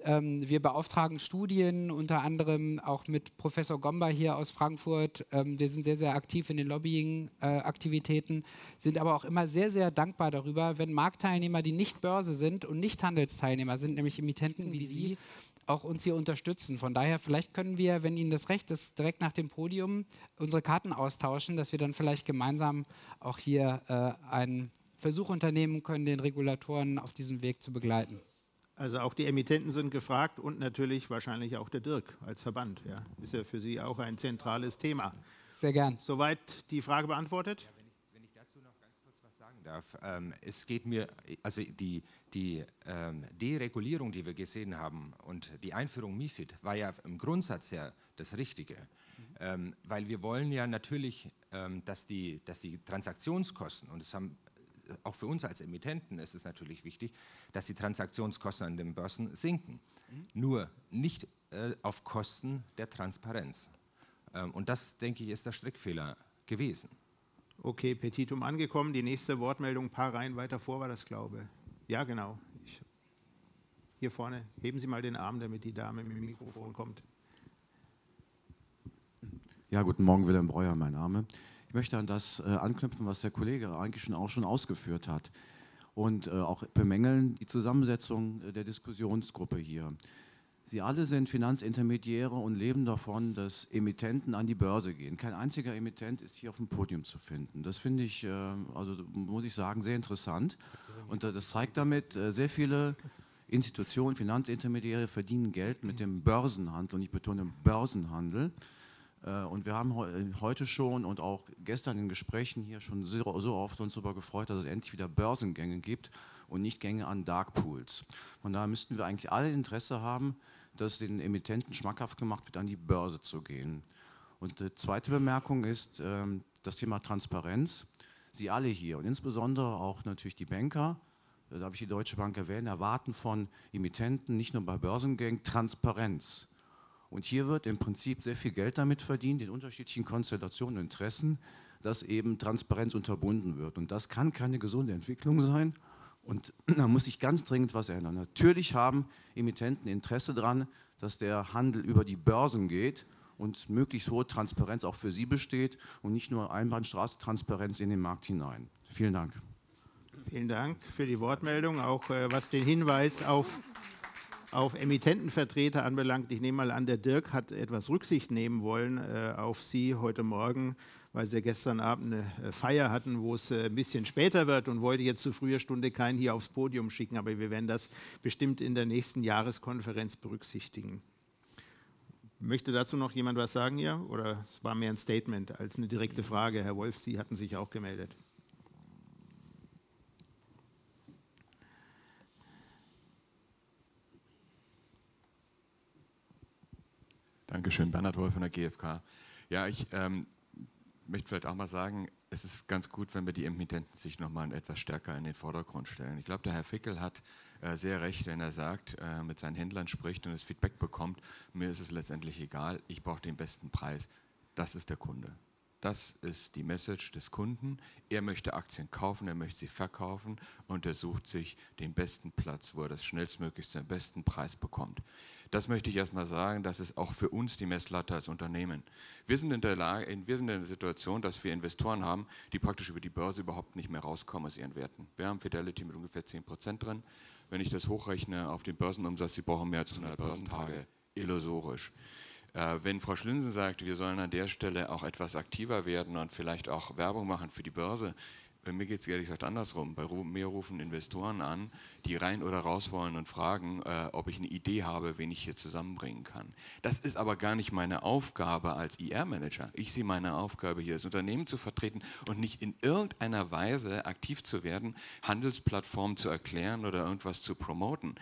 Ähm, wir beauftragen Studien, unter anderem auch mit Professor Gomba hier aus Frankfurt. Ähm, wir sind sehr, sehr aktiv in den Lobbying-Aktivitäten, äh, sind aber auch immer sehr, sehr dankbar darüber, wenn Marktteilnehmer, die nicht Börse sind und nicht Handelsteilnehmer sind, nämlich Emittenten wie Sie, auch uns hier unterstützen. Von daher, vielleicht können wir, wenn Ihnen das recht ist, direkt nach dem Podium unsere Karten austauschen, dass wir dann vielleicht gemeinsam auch hier äh, einen Versuch unternehmen können, den Regulatoren auf diesem Weg zu begleiten. Also auch die Emittenten sind gefragt und natürlich wahrscheinlich auch der Dirk als Verband. Ja. Ist ja für Sie auch ein zentrales Thema. Sehr gern. Soweit die Frage beantwortet? Ja, wenn, ich, wenn, ich, dazu noch ganz kurz was sagen darf. Ähm, es geht mir, also die, die ähm, Deregulierung, die wir gesehen haben und die Einführung MIFID war ja im Grundsatz ja das Richtige. Mhm. Ähm, weil wir wollen ja natürlich, ähm, dass, die, dass die Transaktionskosten, und das haben auch für uns als Emittenten ist es natürlich wichtig, dass die Transaktionskosten an den Börsen sinken. Mhm. Nur nicht äh, auf Kosten der Transparenz. Ähm, und das, denke ich, ist der Strickfehler gewesen. Okay, Petitum angekommen. Die nächste Wortmeldung, ein paar Reihen weiter vor war das, glaube ich. Ja, genau. Ich, hier vorne, heben Sie mal den Arm, damit die Dame mit dem Mikrofon kommt. Ja, guten Morgen, Wilhelm Breuer, mein Name. Ich möchte an das äh, anknüpfen, was der Kollege eigentlich schon auch schon ausgeführt hat und äh, auch bemängeln die Zusammensetzung äh, der Diskussionsgruppe hier. Sie alle sind Finanzintermediäre und leben davon, dass Emittenten an die Börse gehen. Kein einziger Emittent ist hier auf dem Podium zu finden. Das finde ich, also muss ich sagen, sehr interessant. Und das zeigt damit, sehr viele Institutionen, Finanzintermediäre verdienen Geld mit dem Börsenhandel und ich betone Börsenhandel. Äh, und wir haben heute schon und auch gestern in Gesprächen hier schon so oft uns darüber gefreut, dass es endlich wieder Börsengänge gibt und nicht Gänge an Dark Pools. Von daher müssten wir eigentlich alle Interesse haben, dass den Emittenten schmackhaft gemacht wird, an die Börse zu gehen. Und die zweite Bemerkung ist ähm, das Thema Transparenz. Sie alle hier und insbesondere auch natürlich die Banker, da darf ich die Deutsche Bank erwähnen, erwarten von Emittenten, nicht nur bei Börsengängen, Transparenz. Und hier wird im Prinzip sehr viel Geld damit verdient, in unterschiedlichen Konstellationen und Interessen, dass eben Transparenz unterbunden wird. Und das kann keine gesunde Entwicklung sein. Und [clears throat] da muss sich ganz dringend was ändern. Natürlich haben Emittenten Interesse daran, dass der Handel über die Börsen geht und möglichst hohe Transparenz auch für sie besteht und nicht nur Einbahnstraße Transparenz in den Markt hinein. Vielen Dank. Vielen Dank für die Wortmeldung, auch äh, was den Hinweis auf, auf Emittentenvertreter anbelangt. Ich nehme mal an, der Dirk hat etwas Rücksicht nehmen wollen äh, auf Sie heute Morgen, weil Sie gestern Abend eine äh, Feier hatten, wo es äh, ein bisschen später wird und wollte jetzt zu früher Stunde keinen hier aufs Podium schicken. Aber wir werden das bestimmt in der nächsten Jahreskonferenz berücksichtigen. Möchte dazu noch jemand was sagen hier? Oder es war mehr ein Statement als eine direkte Frage? Herr Wolf, Sie hatten sich auch gemeldet. Dankeschön, Bernhard Wolf von der GfK. Ja, ich ähm, möchte vielleicht auch mal sagen, es ist ganz gut, wenn wir die Emittenten sich nochmal etwas stärker in den Vordergrund stellen. Ich glaube, der Herr Fickel hat äh, sehr recht, wenn er sagt, äh, mit seinen Händlern spricht und das Feedback bekommt, mir ist es letztendlich egal, ich brauche den besten Preis. Das ist der Kunde. Das ist die Message des Kunden. Er möchte Aktien kaufen, er möchte sie verkaufen und er sucht sich den besten Platz, wo er das schnellstmöglichst den besten Preis bekommt. Das möchte ich erstmal sagen, das ist auch für uns die Messlatte als Unternehmen. Wir sind in der Lage, wir sind in der Situation, dass wir Investoren haben, die praktisch über die Börse überhaupt nicht mehr rauskommen aus ihren Werten. Wir haben Fidelity mit ungefähr 10% drin. Wenn ich das hochrechne auf den Börsenumsatz, sie brauchen mehr als 100 Börsentage, illusorisch. Äh, wenn Frau Schlinsen sagt, wir sollen an der Stelle auch etwas aktiver werden und vielleicht auch Werbung machen für die Börse, mir geht es ehrlich gesagt andersrum. Bei mir rufen Investoren an, die rein oder raus wollen und fragen, äh, ob ich eine Idee habe, wen ich hier zusammenbringen kann. Das ist aber gar nicht meine Aufgabe als IR-Manager. Ich sehe meine Aufgabe hier, das Unternehmen zu vertreten und nicht in irgendeiner Weise aktiv zu werden, Handelsplattformen zu erklären oder irgendwas zu promoten.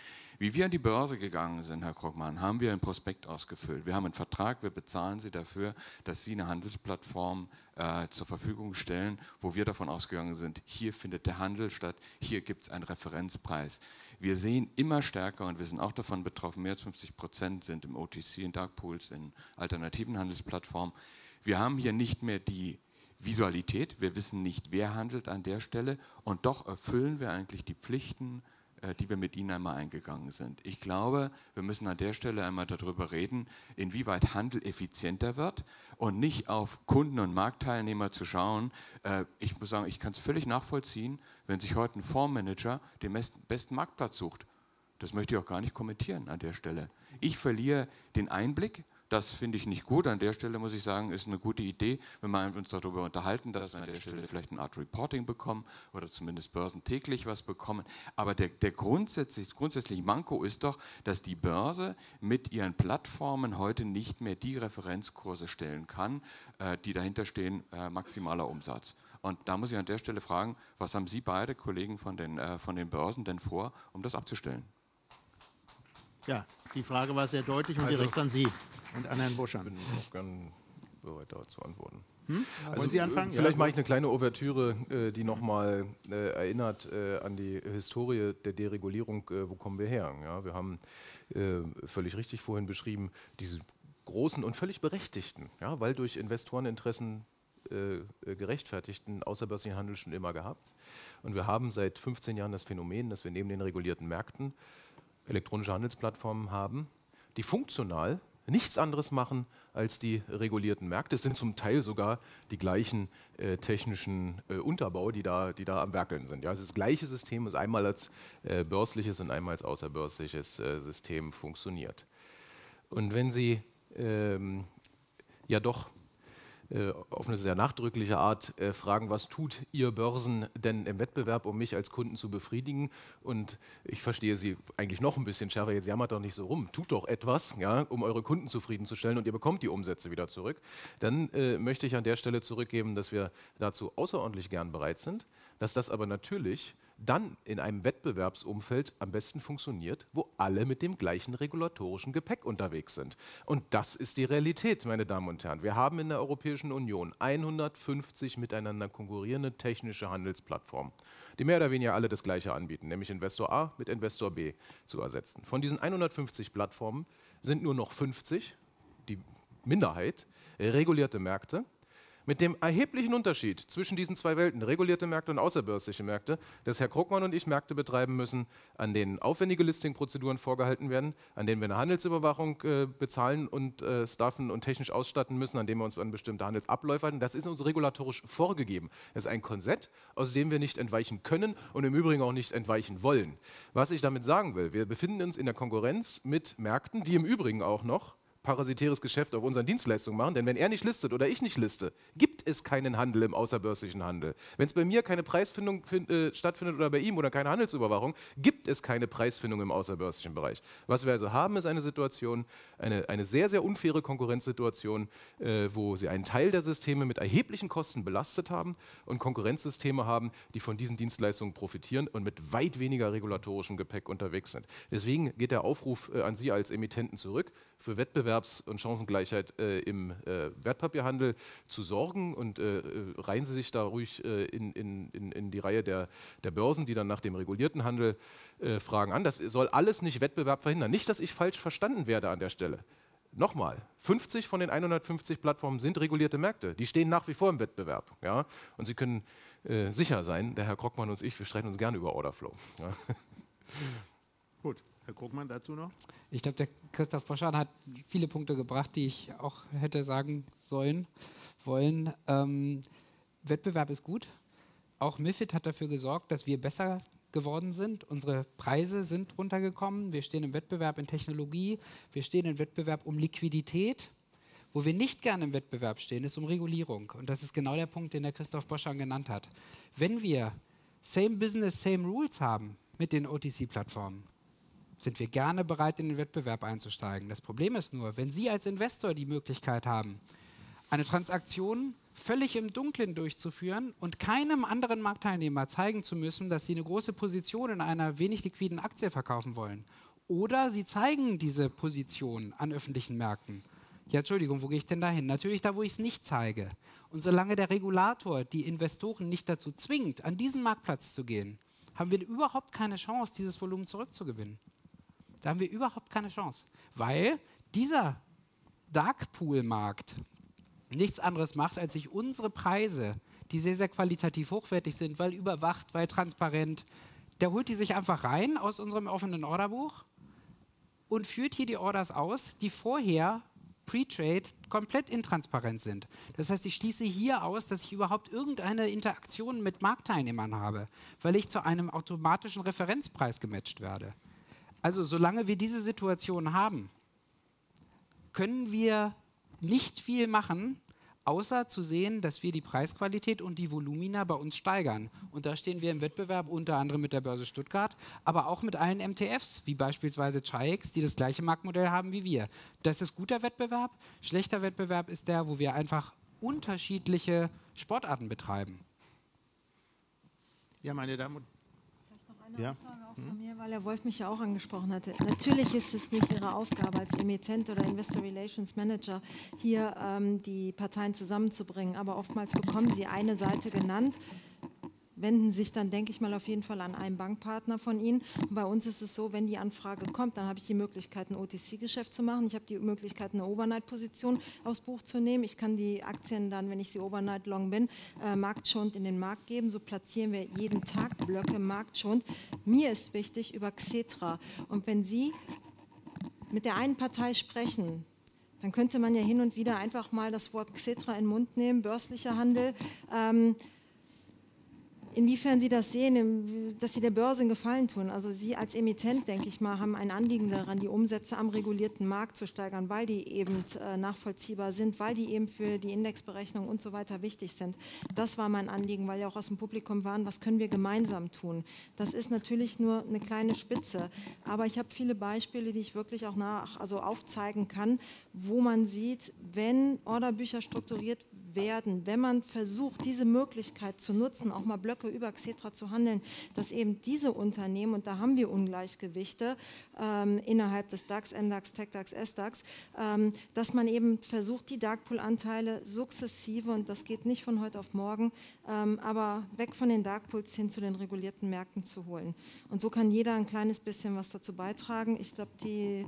Wie wir an die Börse gegangen sind, Herr Krogmann, haben wir ein Prospekt ausgefüllt. Wir haben einen Vertrag, wir bezahlen Sie dafür, dass Sie eine Handelsplattform äh, zur Verfügung stellen, wo wir davon ausgegangen sind, hier findet der Handel statt, hier gibt es einen Referenzpreis. Wir sehen immer stärker und wir sind auch davon betroffen, mehr als 50 Prozent sind im OTC, in Dark Pools, in alternativen Handelsplattformen. Wir haben hier nicht mehr die Visualität, wir wissen nicht, wer handelt an der Stelle und doch erfüllen wir eigentlich die Pflichten die wir mit Ihnen einmal eingegangen sind. Ich glaube, wir müssen an der Stelle einmal darüber reden, inwieweit Handel effizienter wird und nicht auf Kunden und Marktteilnehmer zu schauen. Äh, ich muss sagen, ich kann es völlig nachvollziehen, wenn sich heute ein Fondsmanager den besten Marktplatz sucht. Das möchte ich auch gar nicht kommentieren an der Stelle. Ich verliere den Einblick das finde ich nicht gut. An der Stelle muss ich sagen, ist eine gute Idee, wenn wir uns darüber unterhalten, dass wir an der Stelle vielleicht eine Art Reporting bekommen oder zumindest börsentäglich was bekommen. Aber der, der grundsätzlich, grundsätzliche Manko ist doch, dass die Börse mit ihren Plattformen heute nicht mehr die Referenzkurse stellen kann, äh, die dahinter stehen, äh, maximaler Umsatz. Und da muss ich an der Stelle fragen, was haben Sie beide Kollegen von den, äh, von den Börsen denn vor, um das abzustellen? Ja, die Frage war sehr deutlich und also, direkt an Sie und an Herrn Buschan. Ich bin auch gern bereit, darauf zu antworten. Hm? Also, Wollen Sie anfangen? Vielleicht ja, mache ich eine kleine Ouvertüre, äh, die nochmal äh, erinnert äh, an die Historie der Deregulierung. Wo kommen wir her? Ja, wir haben völlig richtig vorhin beschrieben, diese großen und völlig berechtigten, ja, weil durch Investoreninteressen äh, gerechtfertigten außerbörslichen Handel schon immer gehabt. Und wir haben seit 15 Jahren das Phänomen, dass wir neben den regulierten Märkten elektronische Handelsplattformen haben, die funktional nichts anderes machen als die regulierten Märkte. Es sind zum Teil sogar die gleichen äh, technischen äh, Unterbau, die da, die da am Werkeln sind. Ja, es ist das gleiche System, das einmal als äh, börsliches und einmal als außerbörsliches äh, System funktioniert. Und wenn Sie ähm, ja doch auf eine sehr nachdrückliche Art äh, fragen, was tut ihr Börsen denn im Wettbewerb, um mich als Kunden zu befriedigen? Und ich verstehe Sie eigentlich noch ein bisschen schärfer, jetzt jammert doch nicht so rum, tut doch etwas, ja, um eure Kunden zufriedenzustellen und ihr bekommt die Umsätze wieder zurück. Dann äh, möchte ich an der Stelle zurückgeben, dass wir dazu außerordentlich gern bereit sind, dass das aber natürlich dann in einem Wettbewerbsumfeld am besten funktioniert, wo alle mit dem gleichen regulatorischen Gepäck unterwegs sind. Und das ist die Realität, meine Damen und Herren. Wir haben in der Europäischen Union 150 miteinander konkurrierende technische Handelsplattformen, die mehr oder weniger alle das Gleiche anbieten, nämlich Investor A mit Investor B zu ersetzen. Von diesen 150 Plattformen sind nur noch 50, die Minderheit, regulierte Märkte mit dem erheblichen Unterschied zwischen diesen zwei Welten, regulierte Märkte und außerbörsliche Märkte, dass Herr Krugmann und ich Märkte betreiben müssen, an denen aufwendige Listingprozeduren vorgehalten werden, an denen wir eine Handelsüberwachung äh, bezahlen und äh, staffen und technisch ausstatten müssen, an denen wir uns an bestimmte Handelsabläufe halten. Das ist uns regulatorisch vorgegeben. Das ist ein Korsett, aus dem wir nicht entweichen können und im Übrigen auch nicht entweichen wollen. Was ich damit sagen will, wir befinden uns in der Konkurrenz mit Märkten, die im Übrigen auch noch parasitäres Geschäft auf unseren Dienstleistungen machen, denn wenn er nicht listet oder ich nicht liste, gibt es keinen Handel im außerbörslichen Handel. Wenn es bei mir keine Preisfindung äh, stattfindet oder bei ihm oder keine Handelsüberwachung, gibt es keine Preisfindung im außerbörslichen Bereich. Was wir also haben, ist eine Situation, eine, eine sehr, sehr unfaire Konkurrenzsituation, äh, wo sie einen Teil der Systeme mit erheblichen Kosten belastet haben und Konkurrenzsysteme haben, die von diesen Dienstleistungen profitieren und mit weit weniger regulatorischem Gepäck unterwegs sind. Deswegen geht der Aufruf äh, an Sie als Emittenten zurück für Wettbewerbs- und Chancengleichheit äh, im äh, Wertpapierhandel zu sorgen und äh, äh reihen Sie sich da ruhig äh, in, in, in, die Reihe der, der Börsen, die dann nach dem regulierten Handel äh, fragen, an. Das soll alles nicht Wettbewerb verhindern. Nicht, dass ich falsch verstanden werde an der Stelle. Nochmal, 50 von den 150 Plattformen sind regulierte Märkte. Die stehen nach wie vor im Wettbewerb. Ja? Und Sie können sicher sein, der Herr Krockmann und ich, wir streiten uns gerne über Orderflow. Ja? Gut. Herr Krugmann dazu noch? Ich glaube, der Christoph Boschan hat viele Punkte gebracht, die ich auch hätte sagen sollen, wollen. Ähm, Wettbewerb ist gut. Auch MIFID hat dafür gesorgt, dass wir besser geworden sind. Unsere Preise sind runtergekommen. Wir stehen im Wettbewerb in Technologie. Wir stehen im Wettbewerb um Liquidität. Wo wir nicht gerne im Wettbewerb stehen, ist um Regulierung. Und das ist genau der Punkt, den der Christoph Boschan genannt hat. Wenn wir Same Business, Same Rules haben mit den OTC-Plattformen, sind wir gerne bereit, in den Wettbewerb einzusteigen. Das Problem ist nur, wenn Sie als Investor die Möglichkeit haben, eine Transaktion völlig im Dunkeln durchzuführen und keinem anderen Marktteilnehmer zeigen zu müssen, dass Sie eine große Position in einer wenig liquiden Aktie verkaufen wollen. Oder Sie zeigen diese Position an öffentlichen Märkten. Ja, Entschuldigung, wo gehe ich denn dahin? Natürlich da, wo ich es nicht zeige. Und solange der Regulator die Investoren nicht dazu zwingt, an diesen Marktplatz zu gehen, haben wir überhaupt keine Chance, dieses Volumen zurückzugewinnen. Da haben wir überhaupt keine Chance, weil dieser Dark Pool Markt nichts anderes macht, als sich unsere Preise, die sehr, sehr qualitativ hochwertig sind, weil überwacht, weil transparent, der holt die sich einfach rein aus unserem offenen Orderbuch und führt hier die Orders aus, die vorher Pre-Trade komplett intransparent sind. Das heißt, ich schließe hier aus, dass ich überhaupt irgendeine Interaktion mit Marktteilnehmern habe, weil ich zu einem automatischen Referenzpreis gematcht werde. Also solange wir diese Situation haben, können wir nicht viel machen, außer zu sehen, dass wir die Preisqualität und die Volumina bei uns steigern. Und da stehen wir im Wettbewerb unter anderem mit der Börse Stuttgart, aber auch mit allen MTFs, wie beispielsweise Chi-X, die das gleiche Marktmodell haben wie wir. Das ist guter Wettbewerb. Schlechter Wettbewerb ist der, wo wir einfach unterschiedliche Sportarten betreiben. Ja, meine Damen und eine ja? Aussage auch von hm? mir, weil Herr Wolf mich ja auch angesprochen hatte. Natürlich ist es nicht Ihre Aufgabe als Emittent oder Investor Relations Manager, hier ähm, die Parteien zusammenzubringen, aber oftmals bekommen Sie eine Seite genannt wenden sich dann, denke ich mal, auf jeden Fall an einen Bankpartner von Ihnen. Und bei uns ist es so, wenn die Anfrage kommt, dann habe ich die Möglichkeit, ein OTC-Geschäft zu machen. Ich habe die Möglichkeit, eine Overnight-Position aufs Buch zu nehmen. Ich kann die Aktien dann, wenn ich sie Overnight Long bin, äh, marktschonend in den Markt geben. So platzieren wir jeden Tag Blöcke marktschonend. Mir ist wichtig über Xetra. Und wenn Sie mit der einen Partei sprechen, dann könnte man ja hin und wieder einfach mal das Wort Xetra in den Mund nehmen, börslicher Handel. Ähm, inwiefern Sie das sehen, dass Sie der Börse einen Gefallen tun. Also Sie als Emittent, denke ich mal, haben ein Anliegen daran, die Umsätze am regulierten Markt zu steigern, weil die eben äh, nachvollziehbar sind, weil die eben für die Indexberechnung und so weiter wichtig sind. Das war mein Anliegen, weil ja auch aus dem Publikum waren, was können wir gemeinsam tun. Das ist natürlich nur eine kleine Spitze, aber ich habe viele Beispiele, die ich wirklich auch nach, also aufzeigen kann, wo man sieht, wenn Orderbücher strukturiert werden, wenn man versucht, diese Möglichkeit zu nutzen, auch mal Blöcke über Xetra zu handeln, dass eben diese Unternehmen, und da haben wir Ungleichgewichte ähm, innerhalb des DAX, MDAX, TechDAX, SDAX, ähm, dass man eben versucht, die Darkpool-Anteile sukzessive, und das geht nicht von heute auf morgen, ähm, aber weg von den Darkpools hin zu den regulierten Märkten zu holen. Und so kann jeder ein kleines bisschen was dazu beitragen. Ich glaube, die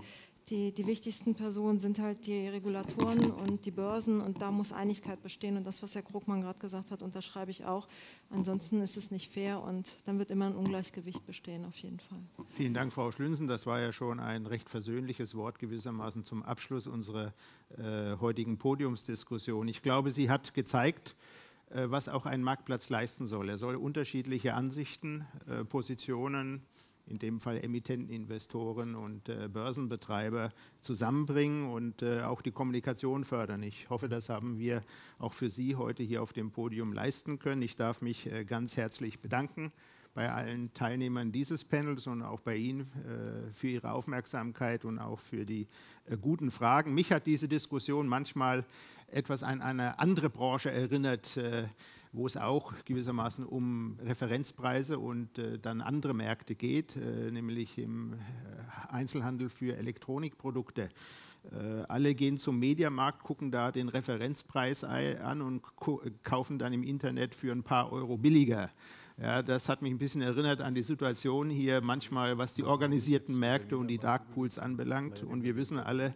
die, die wichtigsten Personen sind halt die Regulatoren und die Börsen und da muss Einigkeit bestehen. Und das, was Herr Krugmann gerade gesagt hat, unterschreibe ich auch. Ansonsten ist es nicht fair und dann wird immer ein Ungleichgewicht bestehen, auf jeden Fall. Vielen Dank, Frau Schlünsen. Das war ja schon ein recht versöhnliches Wort gewissermaßen zum Abschluss unserer äh, heutigen Podiumsdiskussion. Ich glaube, sie hat gezeigt, äh, was auch ein Marktplatz leisten soll. Er soll unterschiedliche Ansichten, äh, Positionen, in dem Fall Emittenten, Investoren und äh, Börsenbetreiber zusammenbringen und äh, auch die Kommunikation fördern. Ich hoffe, das haben wir auch für Sie heute hier auf dem Podium leisten können. Ich darf mich äh, ganz herzlich bedanken bei allen Teilnehmern dieses Panels und auch bei Ihnen äh, für Ihre Aufmerksamkeit und auch für die äh, guten Fragen. Mich hat diese Diskussion manchmal etwas an eine andere Branche erinnert äh, wo es auch gewissermaßen um Referenzpreise und äh, dann andere Märkte geht, äh, nämlich im äh, Einzelhandel für Elektronikprodukte. Äh, alle gehen zum Mediamarkt, gucken da den Referenzpreis an und kaufen dann im Internet für ein paar Euro billiger. Ja, das hat mich ein bisschen erinnert an die Situation hier manchmal, was die organisierten Märkte und die Dark Pools anbelangt. Und wir wissen alle, äh,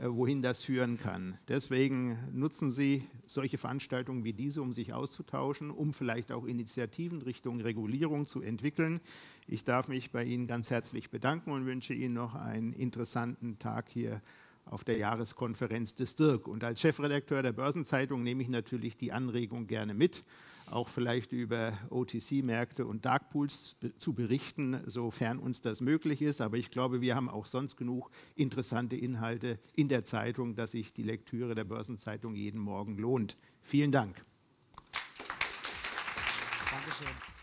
wohin das führen kann. Deswegen nutzen Sie solche Veranstaltungen wie diese, um sich auszutauschen, um vielleicht auch Initiativen Richtung Regulierung zu entwickeln. Ich darf mich bei Ihnen ganz herzlich bedanken und wünsche Ihnen noch einen interessanten Tag hier auf der Jahreskonferenz des Dirk. Und als Chefredakteur der Börsenzeitung nehme ich natürlich die Anregung gerne mit, auch vielleicht über OTC-Märkte und Darkpools zu berichten, sofern uns das möglich ist. Aber ich glaube, wir haben auch sonst genug interessante Inhalte in der Zeitung, dass sich die Lektüre der Börsenzeitung jeden Morgen lohnt. Vielen Dank. Dankeschön.